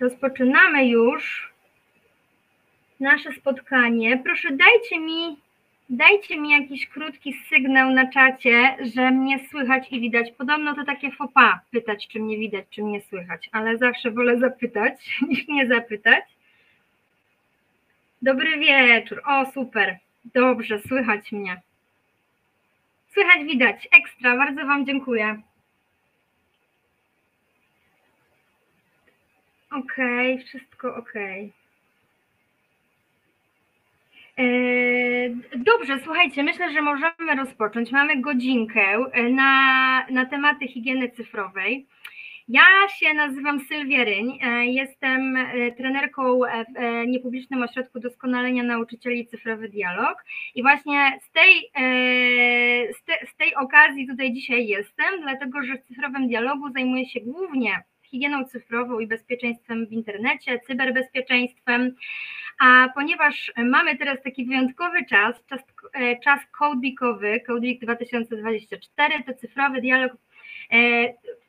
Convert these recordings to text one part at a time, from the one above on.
Rozpoczynamy już nasze spotkanie. Proszę dajcie mi, dajcie mi jakiś krótki sygnał na czacie, że mnie słychać i widać. Podobno to takie fopa pytać, czy mnie widać, czy mnie słychać, ale zawsze wolę zapytać niż nie zapytać. Dobry wieczór. O, super. Dobrze, słychać mnie. Słychać, widać. Ekstra, bardzo Wam dziękuję. Okej, okay, wszystko ok. Dobrze, słuchajcie, myślę, że możemy rozpocząć. Mamy godzinkę na, na tematy higieny cyfrowej. Ja się nazywam Sylwia Ryń, jestem trenerką w Niepublicznym Ośrodku Doskonalenia Nauczycieli Cyfrowy Dialog i właśnie z tej, z, te, z tej okazji tutaj dzisiaj jestem, dlatego że w cyfrowym dialogu zajmuję się głównie higieną cyfrową i bezpieczeństwem w internecie, cyberbezpieczeństwem. A ponieważ mamy teraz taki wyjątkowy czas, czas, e, czas Code Weekowy, Code Week 2024, to cyfrowy dialog e,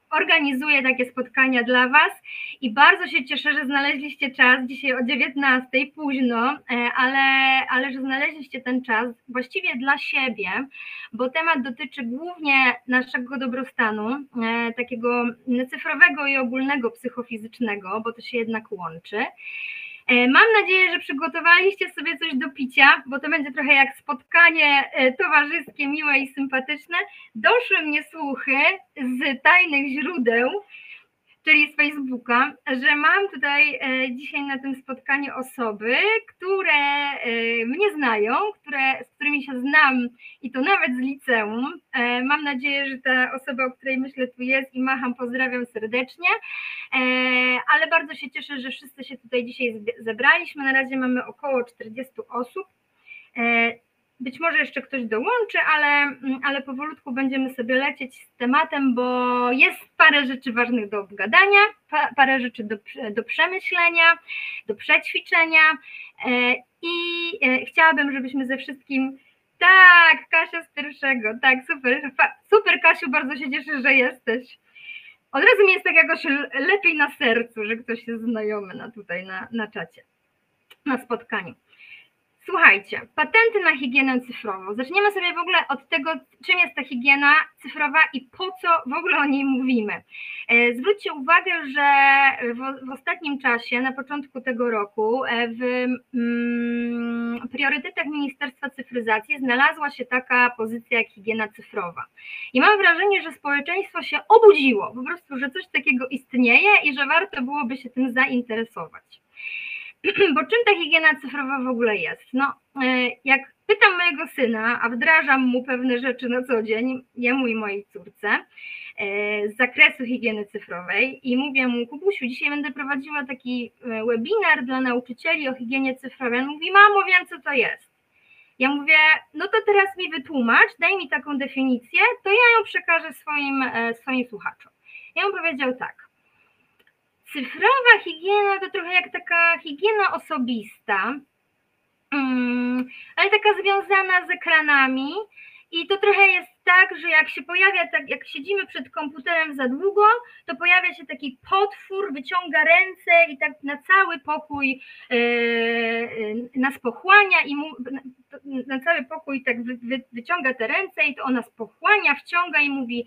organizuję takie spotkania dla Was i bardzo się cieszę, że znaleźliście czas dzisiaj o 19 późno, e, ale, ale że znaleźliście ten czas właściwie dla siebie, bo temat dotyczy głównie naszego dobrostanu, e, takiego cyfrowego i ogólnego psychofizycznego, bo to się jednak łączy. E, mam nadzieję, że przygotowaliście sobie coś do picia, bo to będzie trochę jak spotkanie e, towarzyskie, miłe i sympatyczne. Doszły mnie słuchy z tajnych źródeł, czyli z Facebooka, że mam tutaj e, dzisiaj na tym spotkaniu osoby, które mnie znają, które, z którymi się znam i to nawet z liceum. Mam nadzieję, że ta osoba, o której myślę tu jest i macham, pozdrawiam serdecznie, ale bardzo się cieszę, że wszyscy się tutaj dzisiaj zebraliśmy. Na razie mamy około 40 osób. Być może jeszcze ktoś dołączy, ale, mm, ale powolutku będziemy sobie lecieć z tematem, bo jest parę rzeczy ważnych do obgadania, parę rzeczy do, do przemyślenia, do przećwiczenia e, i e, chciałabym, żebyśmy ze wszystkim tak, Kasia z pierwszego, tak, super, super Kasiu, bardzo się cieszę, że jesteś. Od razu mi jest tak jakoś lepiej na sercu, że ktoś jest znajomy na tutaj na, na czacie, na spotkaniu. Słuchajcie, patenty na higienę cyfrową. Zaczniemy sobie w ogóle od tego, czym jest ta higiena cyfrowa i po co w ogóle o niej mówimy. E, zwróćcie uwagę, że w, ostatnim czasie, na początku tego roku, e, w mm, priorytetach Ministerstwa Cyfryzacji znalazła się taka pozycja jak higiena cyfrowa. I mam wrażenie, że społeczeństwo się obudziło, po prostu, że coś takiego istnieje i że warto byłoby się tym zainteresować. Bo czym ta higiena cyfrowa w ogóle jest? No, e, jak pytam mojego syna, a wdrażam mu pewne rzeczy na co dzień, jemu i mojej córce, e, z zakresu higieny cyfrowej i mówię mu, Kubusiu, dzisiaj będę prowadziła taki e, webinar dla nauczycieli o higienie cyfrowej. On mówi, mamo, wiem co to jest. Ja mówię, no to teraz mi wytłumacz, daj mi taką definicję, to ja ją przekażę swoim, swoim słuchaczom. Ja mu powiedział tak, cyfrowa higiena to trochę jak taka higiena osobista, mm, ale taka związana z ekranami. I to trochę jest tak, że jak się pojawia, tak jak siedzimy przed komputerem za długo, to pojawia się taki potwór, wyciąga ręce i tak na cały pokój yy, nas pochłania i mu, na cały pokój tak wy, wy, wyciąga te ręce i to ona spochłania, wciąga i mówi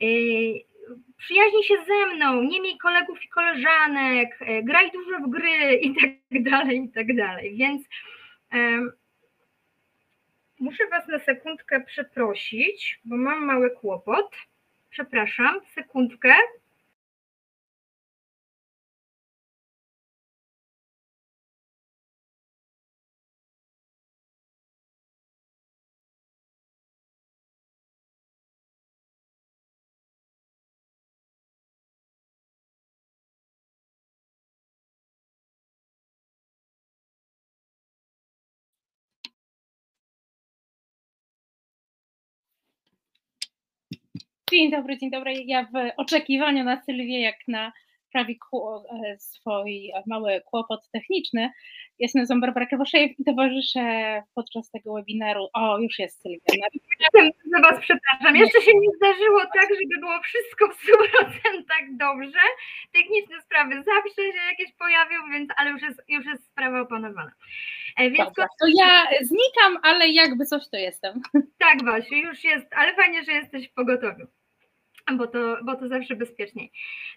yy, przyjaźnij się ze mną, nie miej kolegów i koleżanek, e, graj dużo w gry i tak dalej, i tak dalej. Więc um, muszę Was na sekundkę przeprosić, bo mam mały kłopot. Przepraszam, sekundkę. Dzień dobry, dzień dobry. Ja w oczekiwaniu na Sylwię, jak na prawie e, swój mały kłopot techniczny. Jestem nazywam Barbara Kawaszejew i towarzyszę podczas tego webinaru. O, już jest Sylwia. Za Was przepraszam. Jeszcze się nie zdarzyło tak, żeby było wszystko w 100% dobrze. Techniczne sprawy zawsze się jakieś pojawią, więc ale już jest, już jest sprawa opanowana. E, więc Dobra, to ja znikam, ale jakby coś to jestem. Tak, Wasiu, już jest, ale fajnie, że jesteś w pogotowiu bo to, bo to zawsze bezpieczniej.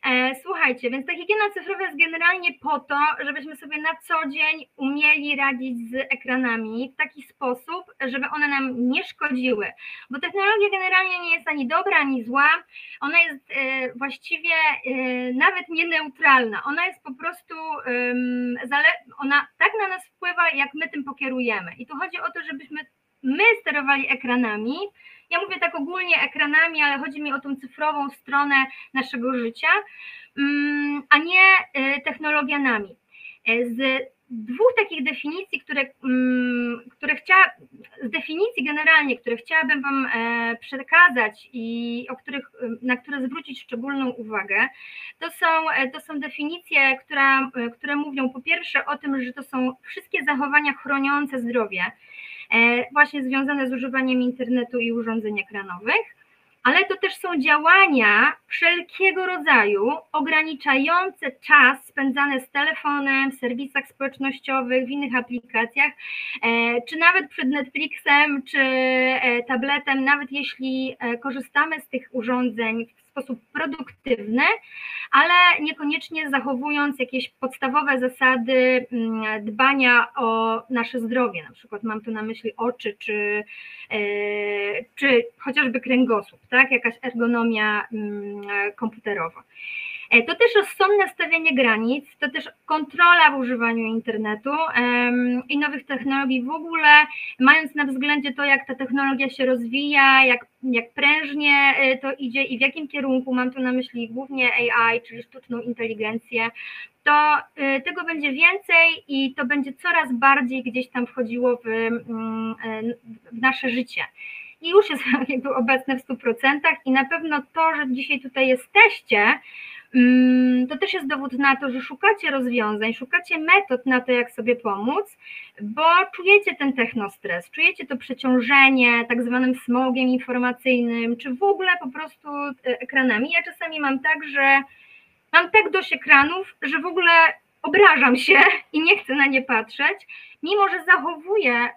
E, słuchajcie, więc ta higiena cyfrowa jest generalnie po to, żebyśmy sobie na co dzień umieli radzić z ekranami w taki sposób, żeby one nam nie szkodziły, bo technologia generalnie nie jest ani dobra, ani zła, ona jest e, właściwie e, nawet nie neutralna, ona jest po prostu, ona tak na nas wpływa, jak my tym pokierujemy. I tu chodzi o to, żebyśmy my sterowali ekranami, ja mówię tak ogólnie ekranami, ale chodzi mi o tą cyfrową stronę naszego życia, mm, a nie y, technologiami. E, z dwóch takich definicji, które, mm, które chciała, z definicji generalnie, które chciałabym Wam e, przekazać i o których, na które zwrócić szczególną uwagę, to są, e, to są definicje, które, które mówią po pierwsze o tym, że to są wszystkie zachowania chroniące zdrowie, E, właśnie związane z używaniem internetu i urządzeń ekranowych, ale to też są działania wszelkiego rodzaju ograniczające czas spędzany z telefonem, w serwisach społecznościowych, w innych aplikacjach, e, czy nawet przed Netflixem, czy e, tabletem, nawet jeśli korzystamy z tych urządzeń w sposób produktywny, ale niekoniecznie zachowując jakieś podstawowe zasady mm, dbania o nasze zdrowie. Na przykład mam tu na myśli oczy, czy, e, czy chociażby kręgosłup, tak? jakaś ergonomia mm, komputerowa. E, to też rozsądne stawianie granic, to też kontrola w używaniu internetu i nowych technologii w ogóle, mając na względzie to, jak ta technologia się rozwija, jak, jak prężnie e, to idzie i w jakim kierunku, mam tu na myśli głównie AI, czyli sztuczną inteligencję, to e, tego będzie więcej i to będzie coraz bardziej gdzieś tam wchodziło w, mm, w nasze życie. I już jest jakby obecne w 100% i na pewno to, że dzisiaj tutaj jesteście, to też jest dowód na to, że szukacie rozwiązań, szukacie metod na to, jak sobie pomóc, bo czujecie ten technostres, czujecie to przeciążenie tak zwanym smogiem informacyjnym, czy w ogóle po prostu e, ekranami. Ja czasami mam tak, że mam tak dość ekranów, że w ogóle obrażam się i nie chcę na nie patrzeć, mimo że zachowuję e,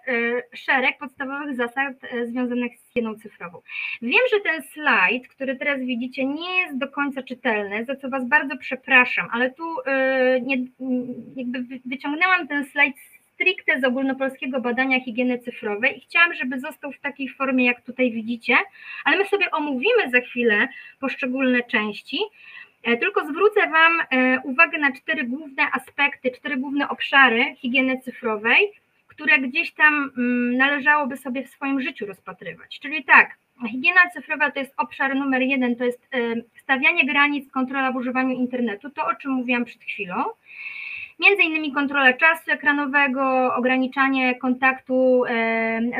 szereg podstawowych zasad e, związanych z higieną cyfrową. Wiem, że ten slajd, który teraz widzicie, nie jest do końca czytelny, za co Was bardzo przepraszam, ale tu e, nie, jakby wyciągnęłam ten slajd stricte z ogólnopolskiego badania higieny cyfrowej i chciałam, żeby został w takiej formie, jak tutaj widzicie, ale my sobie omówimy za chwilę poszczególne części, tylko zwrócę Wam e, uwagę na cztery główne aspekty, cztery główne obszary higieny cyfrowej, które gdzieś tam mm, należałoby sobie w swoim życiu rozpatrywać. Czyli tak, higiena cyfrowa to jest obszar numer jeden, to jest e, stawianie granic, kontrola w używaniu internetu, to o czym mówiłam przed chwilą. Między innymi kontrola czasu ekranowego, ograniczanie kontaktu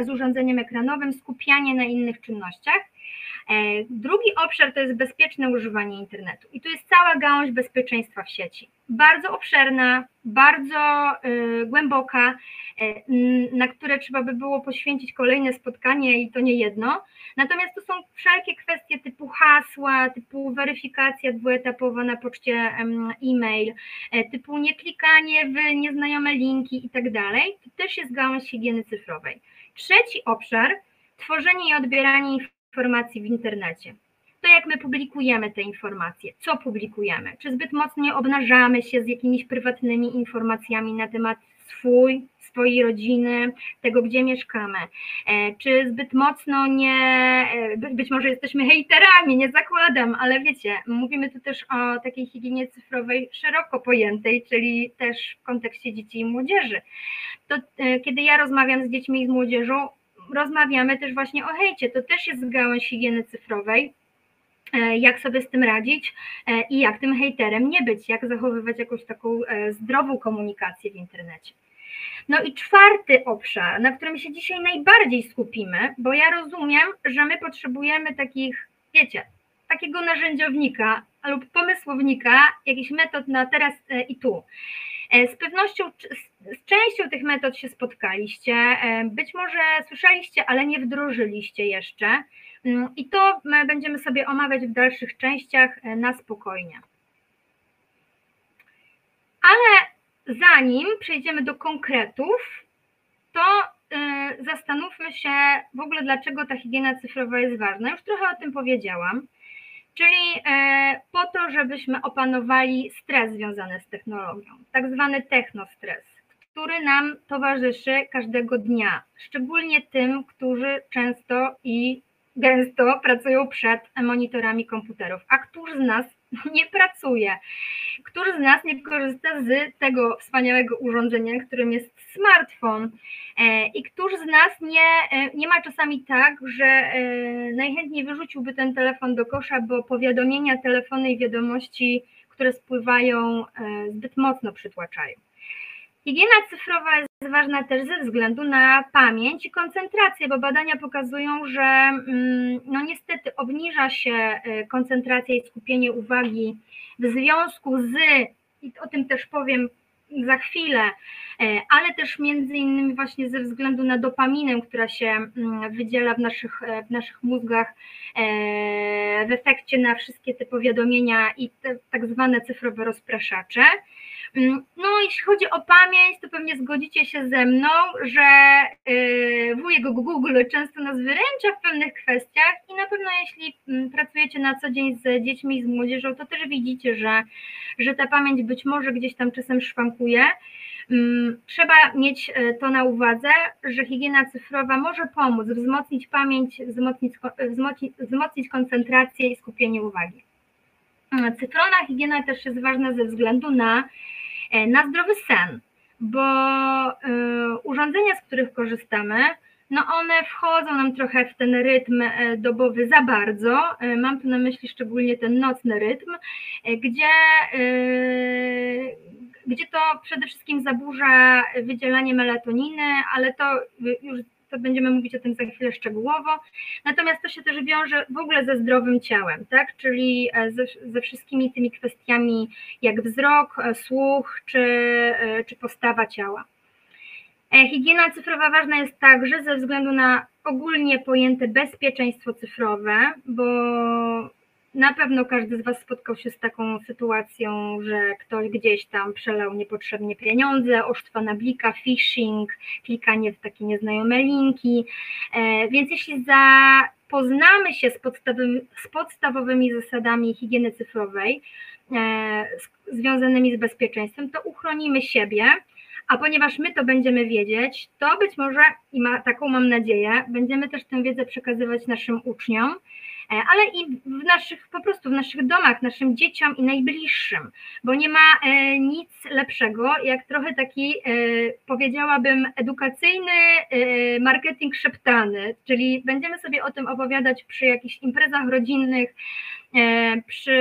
z urządzeniem ekranowym, skupianie na innych czynnościach. E, drugi obszar to jest bezpieczne używanie internetu i tu jest cała gałąź bezpieczeństwa w sieci. Bardzo obszerna, bardzo y, głęboka, y, na które trzeba by było poświęcić kolejne spotkanie i to nie jedno. Natomiast tu są wszelkie kwestie typu hasła, typu weryfikacja dwuetapowa na poczcie e-mail, typu nieklikanie w nieznajome linki i tak dalej. To też jest gałąź higieny cyfrowej. Trzeci obszar tworzenie i odbieranie informacji w internecie. To jak my publikujemy te informacje, co publikujemy, czy zbyt mocno obnażamy się z jakimiś prywatnymi informacjami na temat swój, swojej rodziny, tego, gdzie mieszkamy, e, czy zbyt mocno nie, e, być może jesteśmy hejterami, nie zakładam, ale wiecie, mówimy tu też o takiej higienie cyfrowej szeroko pojętej, czyli też w kontekście dzieci i młodzieży. To e, kiedy ja rozmawiam z dziećmi i z młodzieżą, rozmawiamy też właśnie o hejcie. To też jest gałąź higieny cyfrowej. E, jak sobie z tym radzić e, i jak tym hejterem nie być, jak zachowywać jakąś taką e, zdrową komunikację w internecie. No i czwarty obszar, na którym się dzisiaj najbardziej skupimy, bo ja rozumiem, że my potrzebujemy takich, wiecie, takiego narzędziownika lub pomysłownika, jakichś metod na teraz i tu. Z pewnością częścią tych metod się spotkaliście, e, być może słyszeliście, ale nie wdrożyliście jeszcze. Mm, I to będziemy sobie omawiać w dalszych częściach e, na spokojnie. Ale zanim przejdziemy do konkretów, to zastanówmy się w ogóle, dlaczego ta higiena cyfrowa jest ważna. Już trochę o tym powiedziałam. Czyli e, po to, żebyśmy opanowali stres związany z technologią, tak zwany technostres, który nam towarzyszy każdego dnia, szczególnie tym, którzy często i gęsto pracują przed monitorami komputerów. A któż z nas nie pracuje? Któż z nas nie korzysta z tego wspaniałego urządzenia, którym jest smartfon? E, I któż z nas nie, e, nie ma czasami tak, że e, najchętniej wyrzuciłby ten telefon do kosza, bo powiadomienia, telefony i wiadomości, które spływają, zbyt mocno przytłaczają. Higiena cyfrowa jest ważna też ze względu na pamięć i koncentrację, bo badania pokazują, że mm, no niestety obniża się koncentracja i skupienie uwagi w związku z, i o tym też powiem za chwilę, e, ale też między innymi właśnie ze względu na dopaminę, która się mm, wydziela w naszych, e, w naszych mózgach w efekcie na wszystkie te powiadomienia i te tak zwane cyfrowe rozpraszacze. Mm, no, jeśli chodzi o pamięć, to pewnie zgodzicie się ze mną, że wujek Google często nas wyręcza w pewnych kwestiach i na pewno jeśli mm, pracujecie na co dzień z dziećmi i z młodzieżą, to też widzicie, że, że ta pamięć być może gdzieś tam czasem szwankuje. Mm, trzeba mieć e, to na uwadze, że higiena cyfrowa może pomóc wzmocnić pamięć, wzmocnić, wzmocnić, wzmocnić koncentrację i skupienie uwagi. Cyfrona higiena też jest ważna ze względu na E, na zdrowy sen, bo e, urządzenia, z których korzystamy, no one wchodzą nam trochę w ten rytm e, dobowy za bardzo. Mam tu na myśli szczególnie ten nocny rytm, gdzie, gdzie to przede wszystkim zaburza wydzielanie melatoniny, ale to już to będziemy mówić o tym za chwilę szczegółowo. Natomiast to się też wiąże w ogóle ze zdrowym ciałem, tak? czyli e, ze, ze wszystkimi tymi kwestiami jak wzrok, e, słuch czy, e, czy postawa ciała. Higiena cyfrowa ważna jest także ze względu na ogólnie pojęte bezpieczeństwo cyfrowe, bo na pewno każdy z Was spotkał się z taką sytuacją, że ktoś gdzieś tam przelał niepotrzebnie pieniądze, oszczwana blika, phishing, klikanie w takie nieznajome linki. E, więc jeśli zapoznamy się z, podstawowymi, z podstawowymi zasadami higieny cyfrowej, e, związanymi z bezpieczeństwem, to uchronimy siebie. A ponieważ my to będziemy wiedzieć, to być może, i ma, taką mam nadzieję, będziemy też tę wiedzę przekazywać naszym uczniom, ale i w naszych, po prostu w naszych domach, naszym dzieciom i najbliższym, bo nie ma e, nic lepszego, jak trochę taki, e, powiedziałabym, edukacyjny marketing szeptany, czyli będziemy sobie o tym opowiadać przy jakichś imprezach rodzinnych, przy,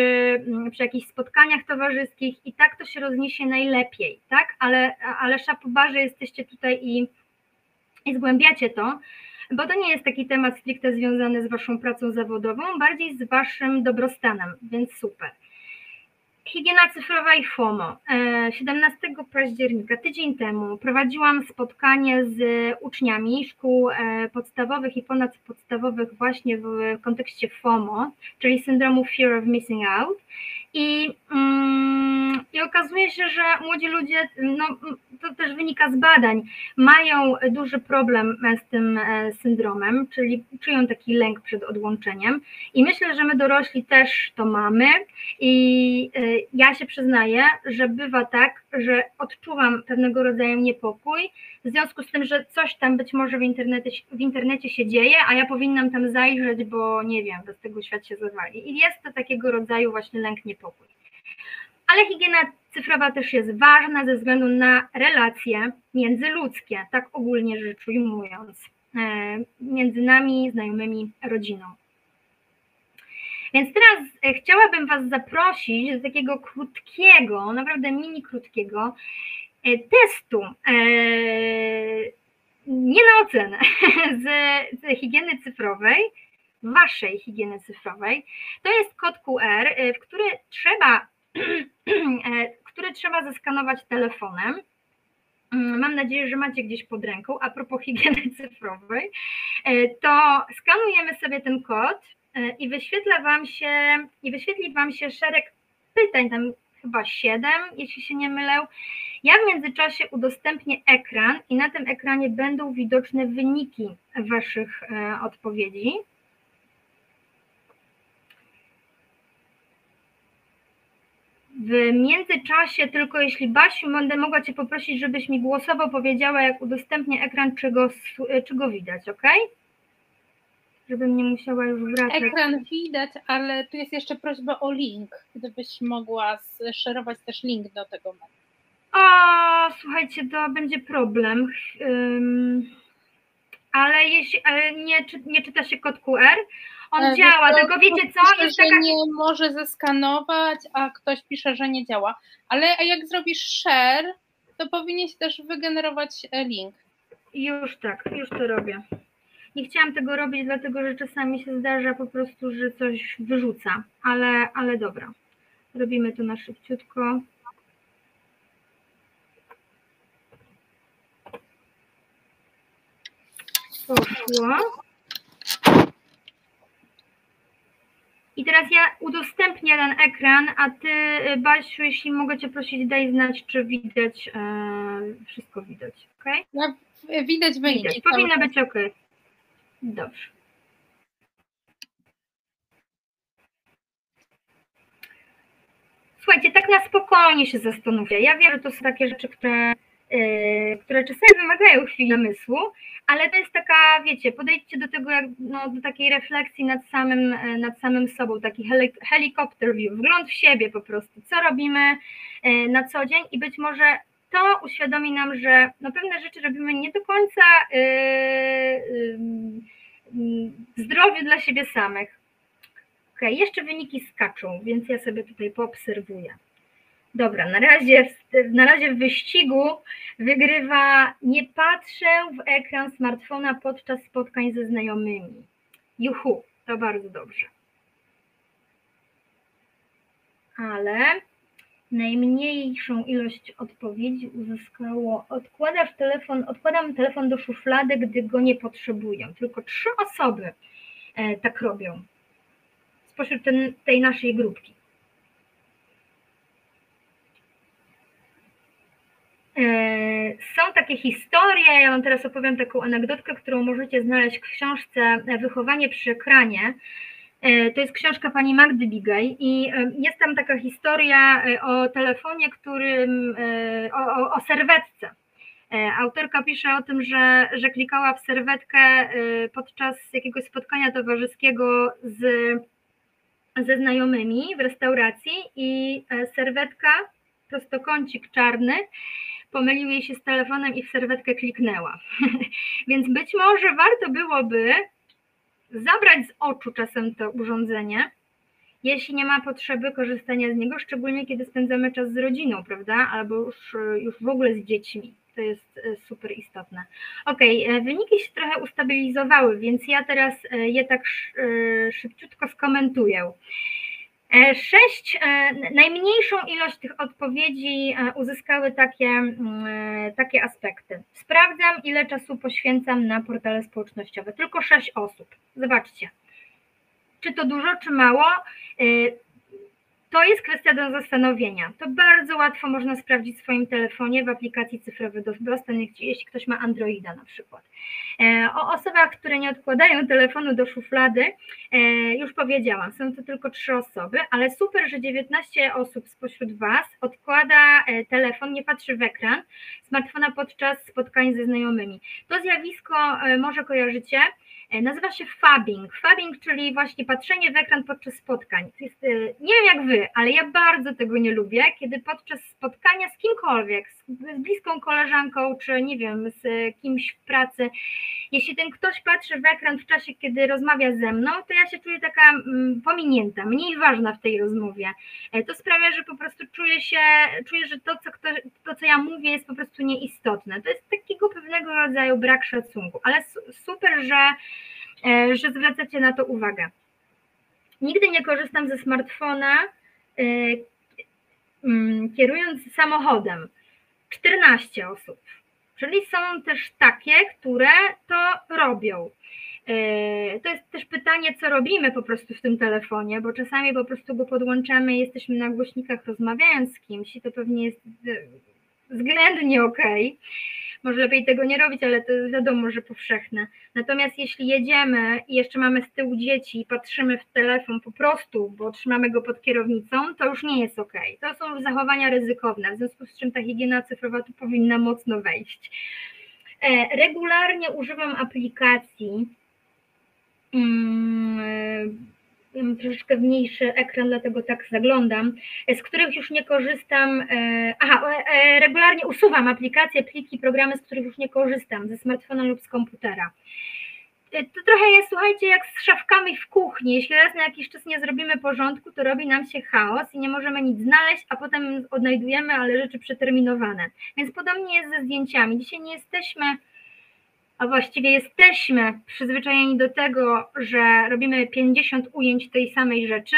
przy jakichś spotkaniach towarzyskich i tak to się rozniesie najlepiej, tak? Ale, ale szapobarze jesteście tutaj i, i zgłębiacie to, bo to nie jest taki temat stricte związany z Waszą pracą zawodową, bardziej z Waszym dobrostanem, więc super. Higiena cyfrowa i FOMO. 17 e, października, tydzień temu, prowadziłam spotkanie z uczniami szkół e, podstawowych i ponadpodstawowych właśnie w kontekście FOMO, czyli syndromu Fear of Missing Out. I, mm, I okazuje się, że młodzi ludzie, no, to też wynika z badań, mają duży problem z tym e, syndromem, czyli czują taki lęk przed odłączeniem. I myślę, że my dorośli też to mamy. I e, ja się przyznaję, że bywa tak, że odczuwam pewnego rodzaju niepokój, w związku z tym, że coś tam być może w internecie, w internecie się dzieje, a ja powinnam tam zajrzeć, bo nie wiem, bez tego świat się zawali. I jest to takiego rodzaju właśnie lęk, niepokój. Ale higiena cyfrowa też jest ważna ze względu na relacje międzyludzkie, tak ogólnie rzecz ujmując, e, między nami, znajomymi, rodziną. Więc teraz e, chciałabym Was zaprosić do takiego krótkiego, naprawdę mini krótkiego e, testu, nie na ocenę, z, z higieny cyfrowej, Waszej higieny cyfrowej. To jest kod QR, w który trzeba Które trzeba zeskanować telefonem. Mm, mam nadzieję, że macie gdzieś pod ręką. A propos higieny cyfrowej, e, to skanujemy sobie ten kod e, i wyświetla Wam się i wyświetli Wam się szereg pytań, tam chyba 7, jeśli się nie mylę. Ja w międzyczasie udostępnię ekran i na tym ekranie będą widoczne wyniki Waszych e, odpowiedzi. W międzyczasie, tylko jeśli Basiu, będę mogła Cię poprosić, żebyś mi głosowo powiedziała, jak udostępnię ekran, czy go, czy go widać, ok? Żebym nie musiała już wracać. Ekran widać, ale tu jest jeszcze prośba o link, gdybyś mogła szerować też link do tego. O, słuchajcie, to będzie problem. Um, ale jeśli ale nie, nie czyta się kod QR, on E, działa, tylko wiecie co? Pisze, Jest że taka nie może zeskanować, a ktoś pisze, że nie działa. Ale jak zrobisz share, to powinieneś też wygenerować e, link. Już tak, już to robię. Nie chciałam tego robić, dlatego że czasami się zdarza po prostu, że coś wyrzuca, ale, ale dobra. Robimy to na szybciutko. Poszło. I teraz ja udostępnię ten ekran, a ty, Basiu, jeśli mogę cię prosić, daj znać, czy widać, e, wszystko widać, ok? No, widać wyniki. Widać, powinno być ok. Dobrze. Słuchajcie, tak na spokojnie się zastanowię. Ja wiem, że to są takie rzeczy, które, które czasami wymagają chwili namysłu, ale to jest taka, wiecie, podejdźcie do tego jak no, do takiej refleksji nad samym, e, nad samym sobą, taki heli helikopter view, wgląd w siebie po prostu, co robimy yy, na co dzień i być może to uświadomi nam, że no, pewne rzeczy robimy nie do końca yy, yy, w zdrowiu dla siebie samych. Ok, jeszcze wyniki skaczą, więc ja sobie tutaj poobserwuję. Dobra, na razie, na razie w wyścigu wygrywa nie patrzę w ekran smartfona podczas spotkań ze znajomymi. Juhu, to bardzo dobrze. Ale najmniejszą ilość odpowiedzi uzyskało odkładasz telefon, odkładam telefon do szuflady, gdy go nie potrzebuję. Tylko trzy osoby e, tak robią spośród ten, tej naszej grupki. E, Są takie historie, ja Wam teraz opowiem taką anegdotkę, którą możecie znaleźć w książce Wychowanie przy ekranie. E, To jest książka pani Magdy Bigaj i e, jest tam taka historia e, o telefonie, którym, e, o, o, o serwetce. E, Autorka pisze o tym, że, że klikała w serwetkę e, podczas jakiegoś spotkania towarzyskiego z, ze znajomymi w restauracji i e, serwetka, prostokącik czarny, pomylił jej się z telefonem i w serwetkę kliknęła. Więc być może warto byłoby zabrać z oczu czasem to urządzenie, jeśli nie ma potrzeby korzystania z niego, szczególnie kiedy spędzamy czas z rodziną, prawda? Albo już, już w ogóle z dziećmi. To jest e, super istotne. Ok, wyniki się trochę ustabilizowały, więc ja teraz e, je tak sz- e, szybciutko skomentuję. E, Sześć, e, najmniejszą ilość tych odpowiedzi e, uzyskały takie, mm, takie aspekty. Sprawdzam, ile czasu poświęcam na portale społecznościowe. Tylko sześć osób. Zobaczcie. Czy to dużo, czy mało? To jest kwestia do zastanowienia. To bardzo łatwo można sprawdzić w swoim telefonie w aplikacji cyfrowy dostęp, jeśli ktoś ma Androida na przykład. E, O osobach, które nie odkładają telefonu do szuflady, e, już powiedziałam, są to tylko trzy osoby, ale super, że 19 osób spośród Was odkłada e, telefon, nie patrzy w ekran smartfona podczas spotkań ze znajomymi. To zjawisko może kojarzycie, nazywa się fabbing. Fabbing, czyli właśnie patrzenie w ekran podczas spotkań. Jest, e, nie wiem jak Wy, ale ja bardzo tego nie lubię, kiedy podczas spotkania z kimkolwiek, z, bliską koleżanką, czy nie wiem, z e, kimś w pracy, jeśli ten ktoś patrzy w ekran w czasie, kiedy rozmawia ze mną, to ja się czuję taka mm, pominięta, mniej ważna w tej rozmowie. E, To sprawia, że po prostu czuję się, czuję, że to co, ktoś, to, co ja mówię, jest po prostu nieistotne. To jest takiego pewnego rodzaju brak szacunku, ale su- super, że, e, że zwracacie na to uwagę. Nigdy nie korzystam ze smartfona, e, mm, kierując samochodem. 14 osób. Czyli są też takie, które to robią. E, To jest też pytanie, co robimy po prostu w tym telefonie, bo czasami po prostu go podłączamy, jesteśmy na głośnikach rozmawiając z kimś i to pewnie jest e, względnie okej. Może lepiej tego nie robić, ale to wiadomo, że powszechne. Natomiast jeśli jedziemy i jeszcze mamy z tyłu dzieci i patrzymy w telefon po prostu, bo trzymamy go pod kierownicą, to już nie jest okej. To są zachowania ryzykowne, w związku z czym ta higiena cyfrowa tu powinna mocno wejść. E, Regularnie używam aplikacji. mm, e, mam troszeczkę mniejszy ekran, dlatego tak zaglądam, e, z których już nie korzystam. e, Aha, e, regularnie usuwam aplikacje, pliki, programy, z których już nie korzystam, ze smartfona lub z komputera. To trochę jest, słuchajcie, jak z szafkami w kuchni. Jeśli raz na jakiś czas nie zrobimy porządku, to robi nam się chaos i nie możemy nic znaleźć, a potem odnajdujemy, ale rzeczy przeterminowane. Więc podobnie jest ze zdjęciami. Dzisiaj nie jesteśmy a właściwie jesteśmy przyzwyczajeni do tego, że robimy 50 ujęć tej samej rzeczy,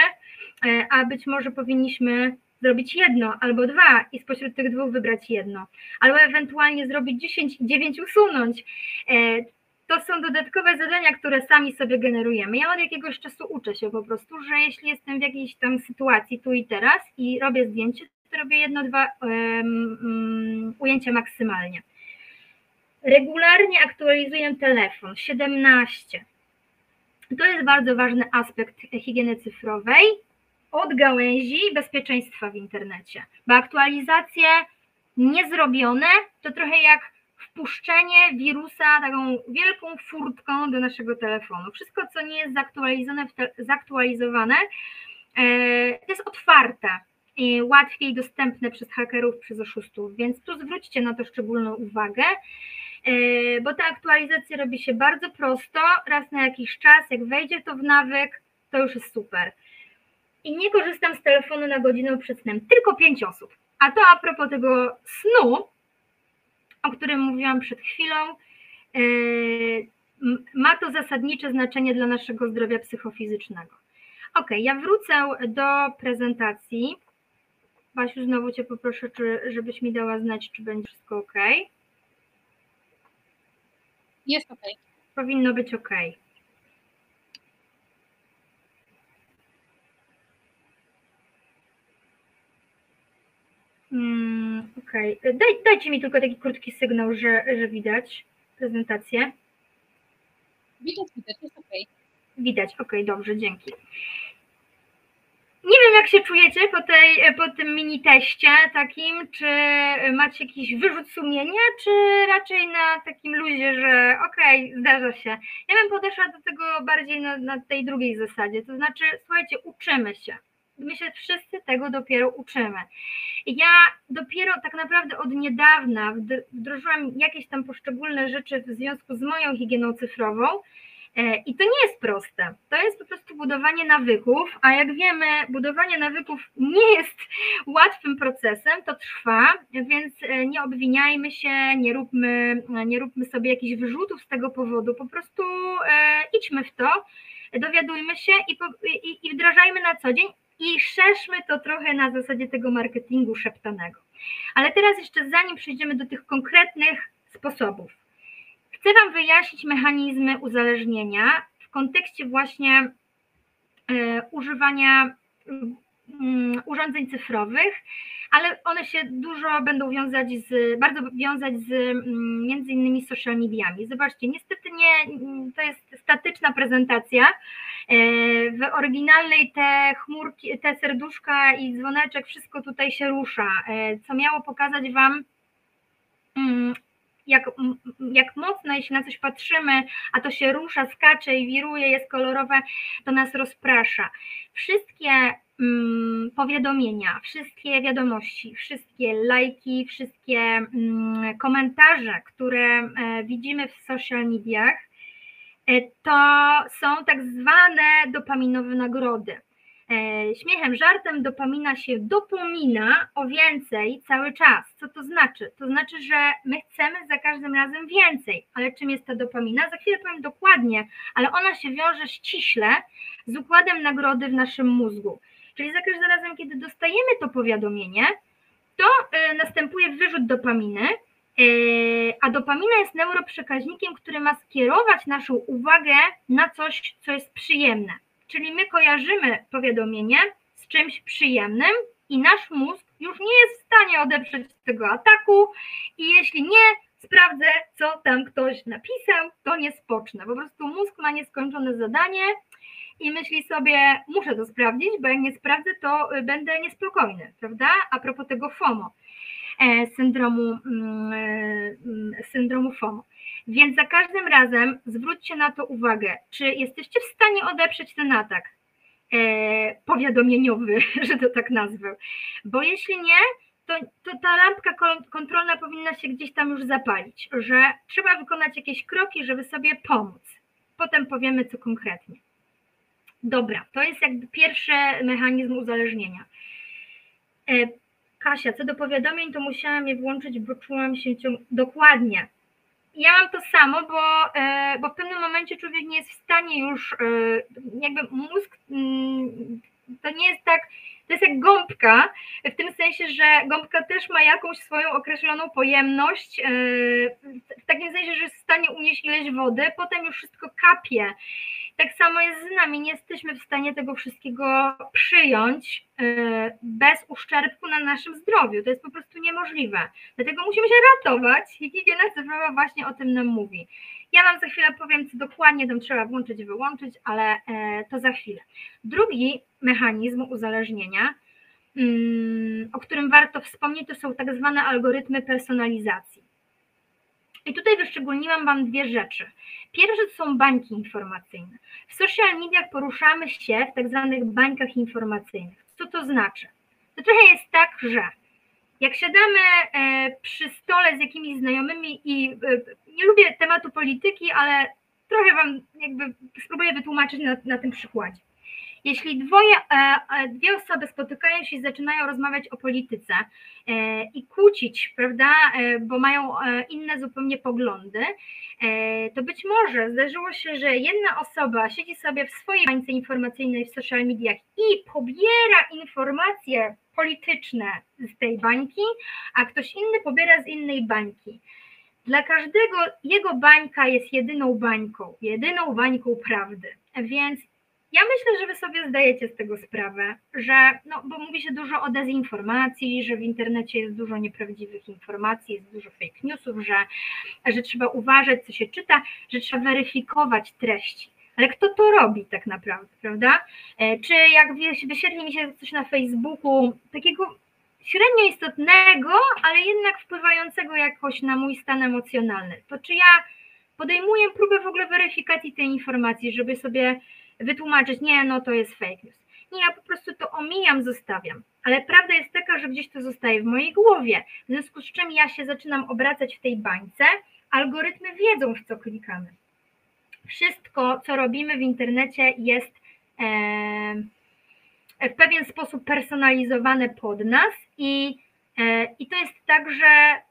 e, a być może powinniśmy zrobić jedno albo dwa i spośród tych dwóch wybrać jedno, albo ewentualnie zrobić 10 i 9 usunąć. E, To są dodatkowe zadania, które sami sobie generujemy. Ja od jakiegoś czasu uczę się po prostu, że jeśli jestem w jakiejś tam sytuacji tu i teraz i robię zdjęcie, to robię jedno, dwa um, um, ujęcia maksymalnie. Regularnie aktualizuję telefon 17. To jest bardzo ważny aspekt higieny cyfrowej od gałęzi bezpieczeństwa w internecie, bo aktualizacje niezrobione to trochę jak wpuszczenie wirusa taką wielką furtką do naszego telefonu. Wszystko, co nie jest zaktualizowane, e, jest otwarte i łatwiej dostępne przez hakerów, przez oszustów, więc tu zwróćcie na to szczególną uwagę. Yy, bo ta aktualizacja robi się bardzo prosto, raz na jakiś czas, jak wejdzie to w nawyk, to już jest super. I nie korzystam z telefonu na godzinę przed snem, tylko pięć osób. A to a propos tego snu, o którym mówiłam przed chwilą, yy, ma to zasadnicze znaczenie dla naszego zdrowia psychofizycznego. Ok, ja wrócę do prezentacji. Basiu, znowu Cię poproszę, czy, żebyś mi dała znać, czy będzie wszystko ok. Jest ok. Powinno być ok. Mm, ok. Daj, dajcie mi tylko taki krótki sygnał, że, że widać prezentację. Widać, widać, jest ok. Widać, ok, dobrze, dzięki. Nie wiem, jak się czujecie po, tej, po tym mini teście takim, czy macie jakiś wyrzut sumienia, czy raczej na takim luzie, że okej, okay, zdarza się. Ja bym podeszła do tego bardziej na, na tej drugiej zasadzie, to znaczy, słuchajcie, uczymy się. My się wszyscy tego dopiero uczymy. Ja dopiero tak naprawdę od niedawna wdrożyłam jakieś tam poszczególne rzeczy w związku z moją higieną cyfrową, i to nie jest proste. To jest po prostu budowanie nawyków, a jak wiemy, budowanie nawyków nie jest łatwym procesem, to trwa, więc nie obwiniajmy się, nie róbmy, nie róbmy sobie jakichś wyrzutów z tego powodu. Po prostu e, idźmy w to, dowiadujmy się i, i, i wdrażajmy na co dzień i szerzmy to trochę na zasadzie tego marketingu szeptanego. Ale teraz jeszcze zanim przejdziemy do tych konkretnych sposobów, Chcę Wam wyjaśnić mechanizmy uzależnienia w kontekście właśnie y, używania y, urządzeń cyfrowych, ale one się dużo będą wiązać z, bardzo wiązać z y, między innymi social mediami. Zobaczcie, niestety nie, to jest statyczna prezentacja. W oryginalnej te chmurki, te serduszka i dzwoneczek, wszystko tutaj się rusza, co miało pokazać Wam mm, jak, jak mocno, jeśli na coś patrzymy, a to się rusza, skacze i wiruje, jest kolorowe, to nas rozprasza. Wszystkie mm, powiadomienia, wszystkie wiadomości, wszystkie lajki, wszystkie mm, komentarze, które e, widzimy w social mediach, e, to są tak zwane dopaminowe nagrody. E, śmiechem, żartem dopamina się dopomina o więcej cały czas. Co to znaczy? To znaczy, że my chcemy za każdym razem więcej. Ale czym jest ta dopamina? Za chwilę powiem dokładnie, ale ona się wiąże ściśle z układem nagrody w naszym mózgu. Czyli za każdym razem, kiedy dostajemy to powiadomienie, to e, następuje wyrzut dopaminy A dopamina jest neuroprzekaźnikiem, który ma skierować naszą uwagę na coś, co jest przyjemne. Czyli my kojarzymy powiadomienie z czymś przyjemnym i nasz mózg już nie jest w stanie odeprzeć tego ataku i jeśli nie sprawdzę, co tam ktoś napisał, to nie spocznę. Po prostu mózg ma nieskończone zadanie i myśli sobie, muszę to sprawdzić, bo jak nie sprawdzę, to będę niespokojny, prawda? A propos tego FOMO, e, syndromu, mm, e, syndromu FOMO. Więc za każdym razem zwróćcie na to uwagę, czy jesteście w stanie odeprzeć ten atak e, powiadomieniowy, że to tak nazwę. Bo jeśli nie, to, to ta lampka kontrolna powinna się gdzieś tam już zapalić, że trzeba wykonać jakieś kroki, żeby sobie pomóc. Potem powiemy, co konkretnie. Dobra, to jest jakby pierwszy mechanizm uzależnienia. E, Kasia, co do powiadomień, to musiałam je włączyć, bo czułam się ciąg... dokładnie. Ja mam to samo, bo, e, bo w pewnym momencie człowiek nie jest w stanie już, e, jakby mózg, mm, to nie jest tak, to jest jak gąbka, w tym sensie, że gąbka też ma jakąś swoją określoną pojemność, w takim sensie, że jest w stanie unieść ileś wody, potem już wszystko kapie tak samo jest z nami. Nie jesteśmy w stanie tego wszystkiego przyjąć e, bez uszczerbku na naszym zdrowiu. To jest po prostu niemożliwe. Dlatego musimy się ratować i higiena cyfrowa właśnie o tym nam mówi. Ja Wam za chwilę powiem, co dokładnie tam trzeba włączyć i wyłączyć, ale e, to za chwilę. Drugi mechanizm uzależnienia, mm, o którym warto wspomnieć, to są tak zwane algorytmy personalizacji. I tutaj wyszczególniłam Wam dwie rzeczy. Pierwsze to są bańki informacyjne. W social mediach poruszamy się w tak zwanych bańkach informacyjnych. Co to znaczy? To trochę jest tak, że jak siadamy e, przy stole z jakimiś znajomymi i e, nie lubię tematu polityki, ale trochę Wam jakby spróbuję wytłumaczyć na, na tym przykładzie. Jeśli dwoje, e, e, dwie osoby spotykają się i zaczynają rozmawiać o polityce e, i kłócić, prawda, bo mają inne zupełnie poglądy, to być może zdarzyło się, że jedna osoba siedzi sobie w swojej bańce informacyjnej w social mediach i pobiera informacje polityczne z tej bańki, a ktoś inny pobiera z innej bańki. Dla każdego jego bańka jest jedyną bańką, jedyną bańką prawdy. Więc ja myślę, że wy sobie zdajecie z tego sprawę, że, no bo mówi się dużo o dezinformacji, że w internecie jest dużo nieprawdziwych informacji, jest dużo fake newsów, że, że trzeba uważać, co się czyta, że trzeba weryfikować treści. Ale kto to robi tak naprawdę, prawda? E, czy jak wyświetli mi się coś na Facebooku, takiego średnio istotnego, ale jednak wpływającego jakoś na mój stan emocjonalny, to czy ja podejmuję próbę w ogóle weryfikacji tej informacji, żeby sobie wytłumaczyć, nie, no to jest fake news. Nie, ja po prostu to omijam, zostawiam. Ale prawda jest taka, że gdzieś to zostaje w mojej głowie, w związku z czym ja się zaczynam obracać w tej bańce, algorytmy wiedzą, w co klikamy. Wszystko, co robimy w internecie, jest e, w pewien sposób personalizowane pod nas i, e, i to jest tak, że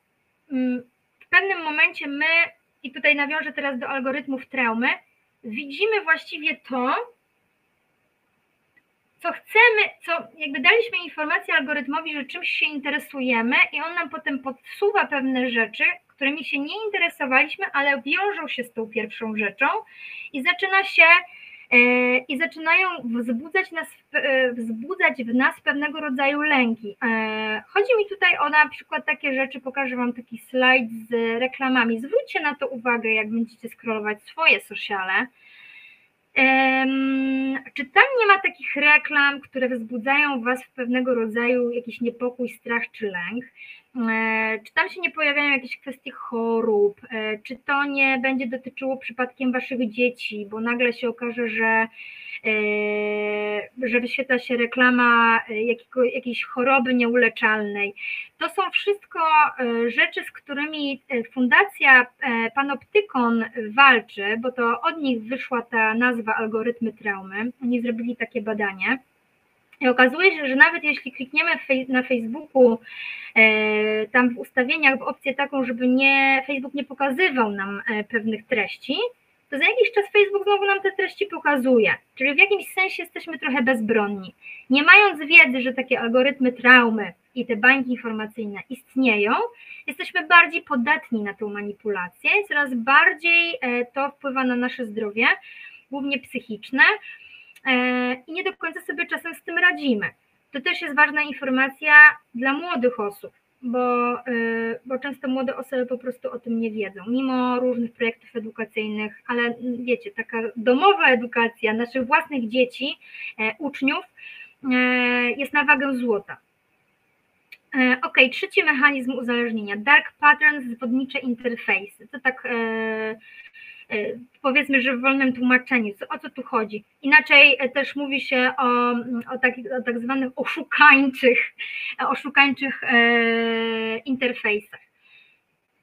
mm, w pewnym momencie my, i tutaj nawiążę teraz do algorytmów traumy, widzimy właściwie to, co chcemy, co jakby daliśmy informację algorytmowi, że czymś się interesujemy i on nam potem podsuwa pewne rzeczy, którymi się nie interesowaliśmy, ale wiążą się z tą pierwszą rzeczą i zaczyna się i zaczynają wzbudzać, nas, e, wzbudzać w nas pewnego rodzaju lęki. E, chodzi mi tutaj o na przykład takie rzeczy, pokażę Wam taki slajd z reklamami. Zwróćcie na to uwagę, jak będziecie scrollować swoje sociale. Czy tam nie ma takich reklam, które wzbudzają w Was pewnego rodzaju jakiś niepokój, strach czy lęk? E, czy tam się nie pojawiają jakieś kwestie chorób? E, czy to nie będzie dotyczyło przypadkiem Waszych dzieci, bo nagle się okaże, że E, że wyświetla się reklama jakiego, jakiejś choroby nieuleczalnej. To są wszystko rzeczy, z którymi Fundacja Panoptykon walczy, bo to od nich wyszła ta nazwa algorytmy traumy. Oni zrobili takie badanie. I okazuje się, że nawet jeśli klikniemy na Facebooku, tam w ustawieniach w opcję taką, żeby nie, Facebook nie pokazywał nam pewnych treści, to za jakiś czas Facebook znowu nam te treści pokazuje. Czyli w jakimś sensie jesteśmy trochę bezbronni. Nie mając wiedzy, że takie algorytmy traumy i te bańki informacyjne istnieją, jesteśmy bardziej podatni na tą manipulację coraz bardziej e, to wpływa na nasze zdrowie, głównie psychiczne e, i nie do końca sobie czasem z tym radzimy. To też jest ważna informacja dla młodych osób, bo, y, bo często młode osoby po prostu o tym nie wiedzą, mimo różnych projektów edukacyjnych, ale mm, wiecie, taka domowa edukacja naszych własnych dzieci, e, uczniów e, jest na wagę złota. E, ok, trzeci mechanizm uzależnienia, dark patterns, zwodnicze interfejsy. To tak powiedzmy, że w wolnym tłumaczeniu, o co tu chodzi. Inaczej też mówi się o, o, tak, o tak zwanych oszukańczych, oszukańczych e, interfejsach.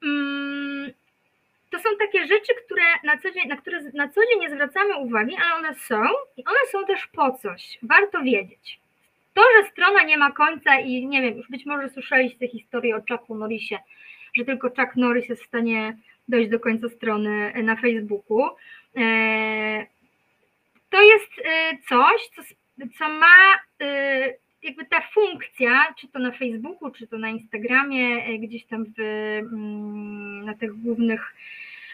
Mm, to są takie rzeczy, które na, co dzień, na które na co dzień nie zwracamy uwagi, ale one są i one są też po coś. Warto wiedzieć. To, że strona nie ma końca i nie wiem, już być może słyszeliście historię o Chucku Norrisie, że tylko Chuck Norris jest w stanie dojść do końca strony na Facebooku. E, to jest e, coś, co, co ma e, jakby ta funkcja, czy to na Facebooku, czy to na Instagramie, gdzieś tam w, mm, na tych głównych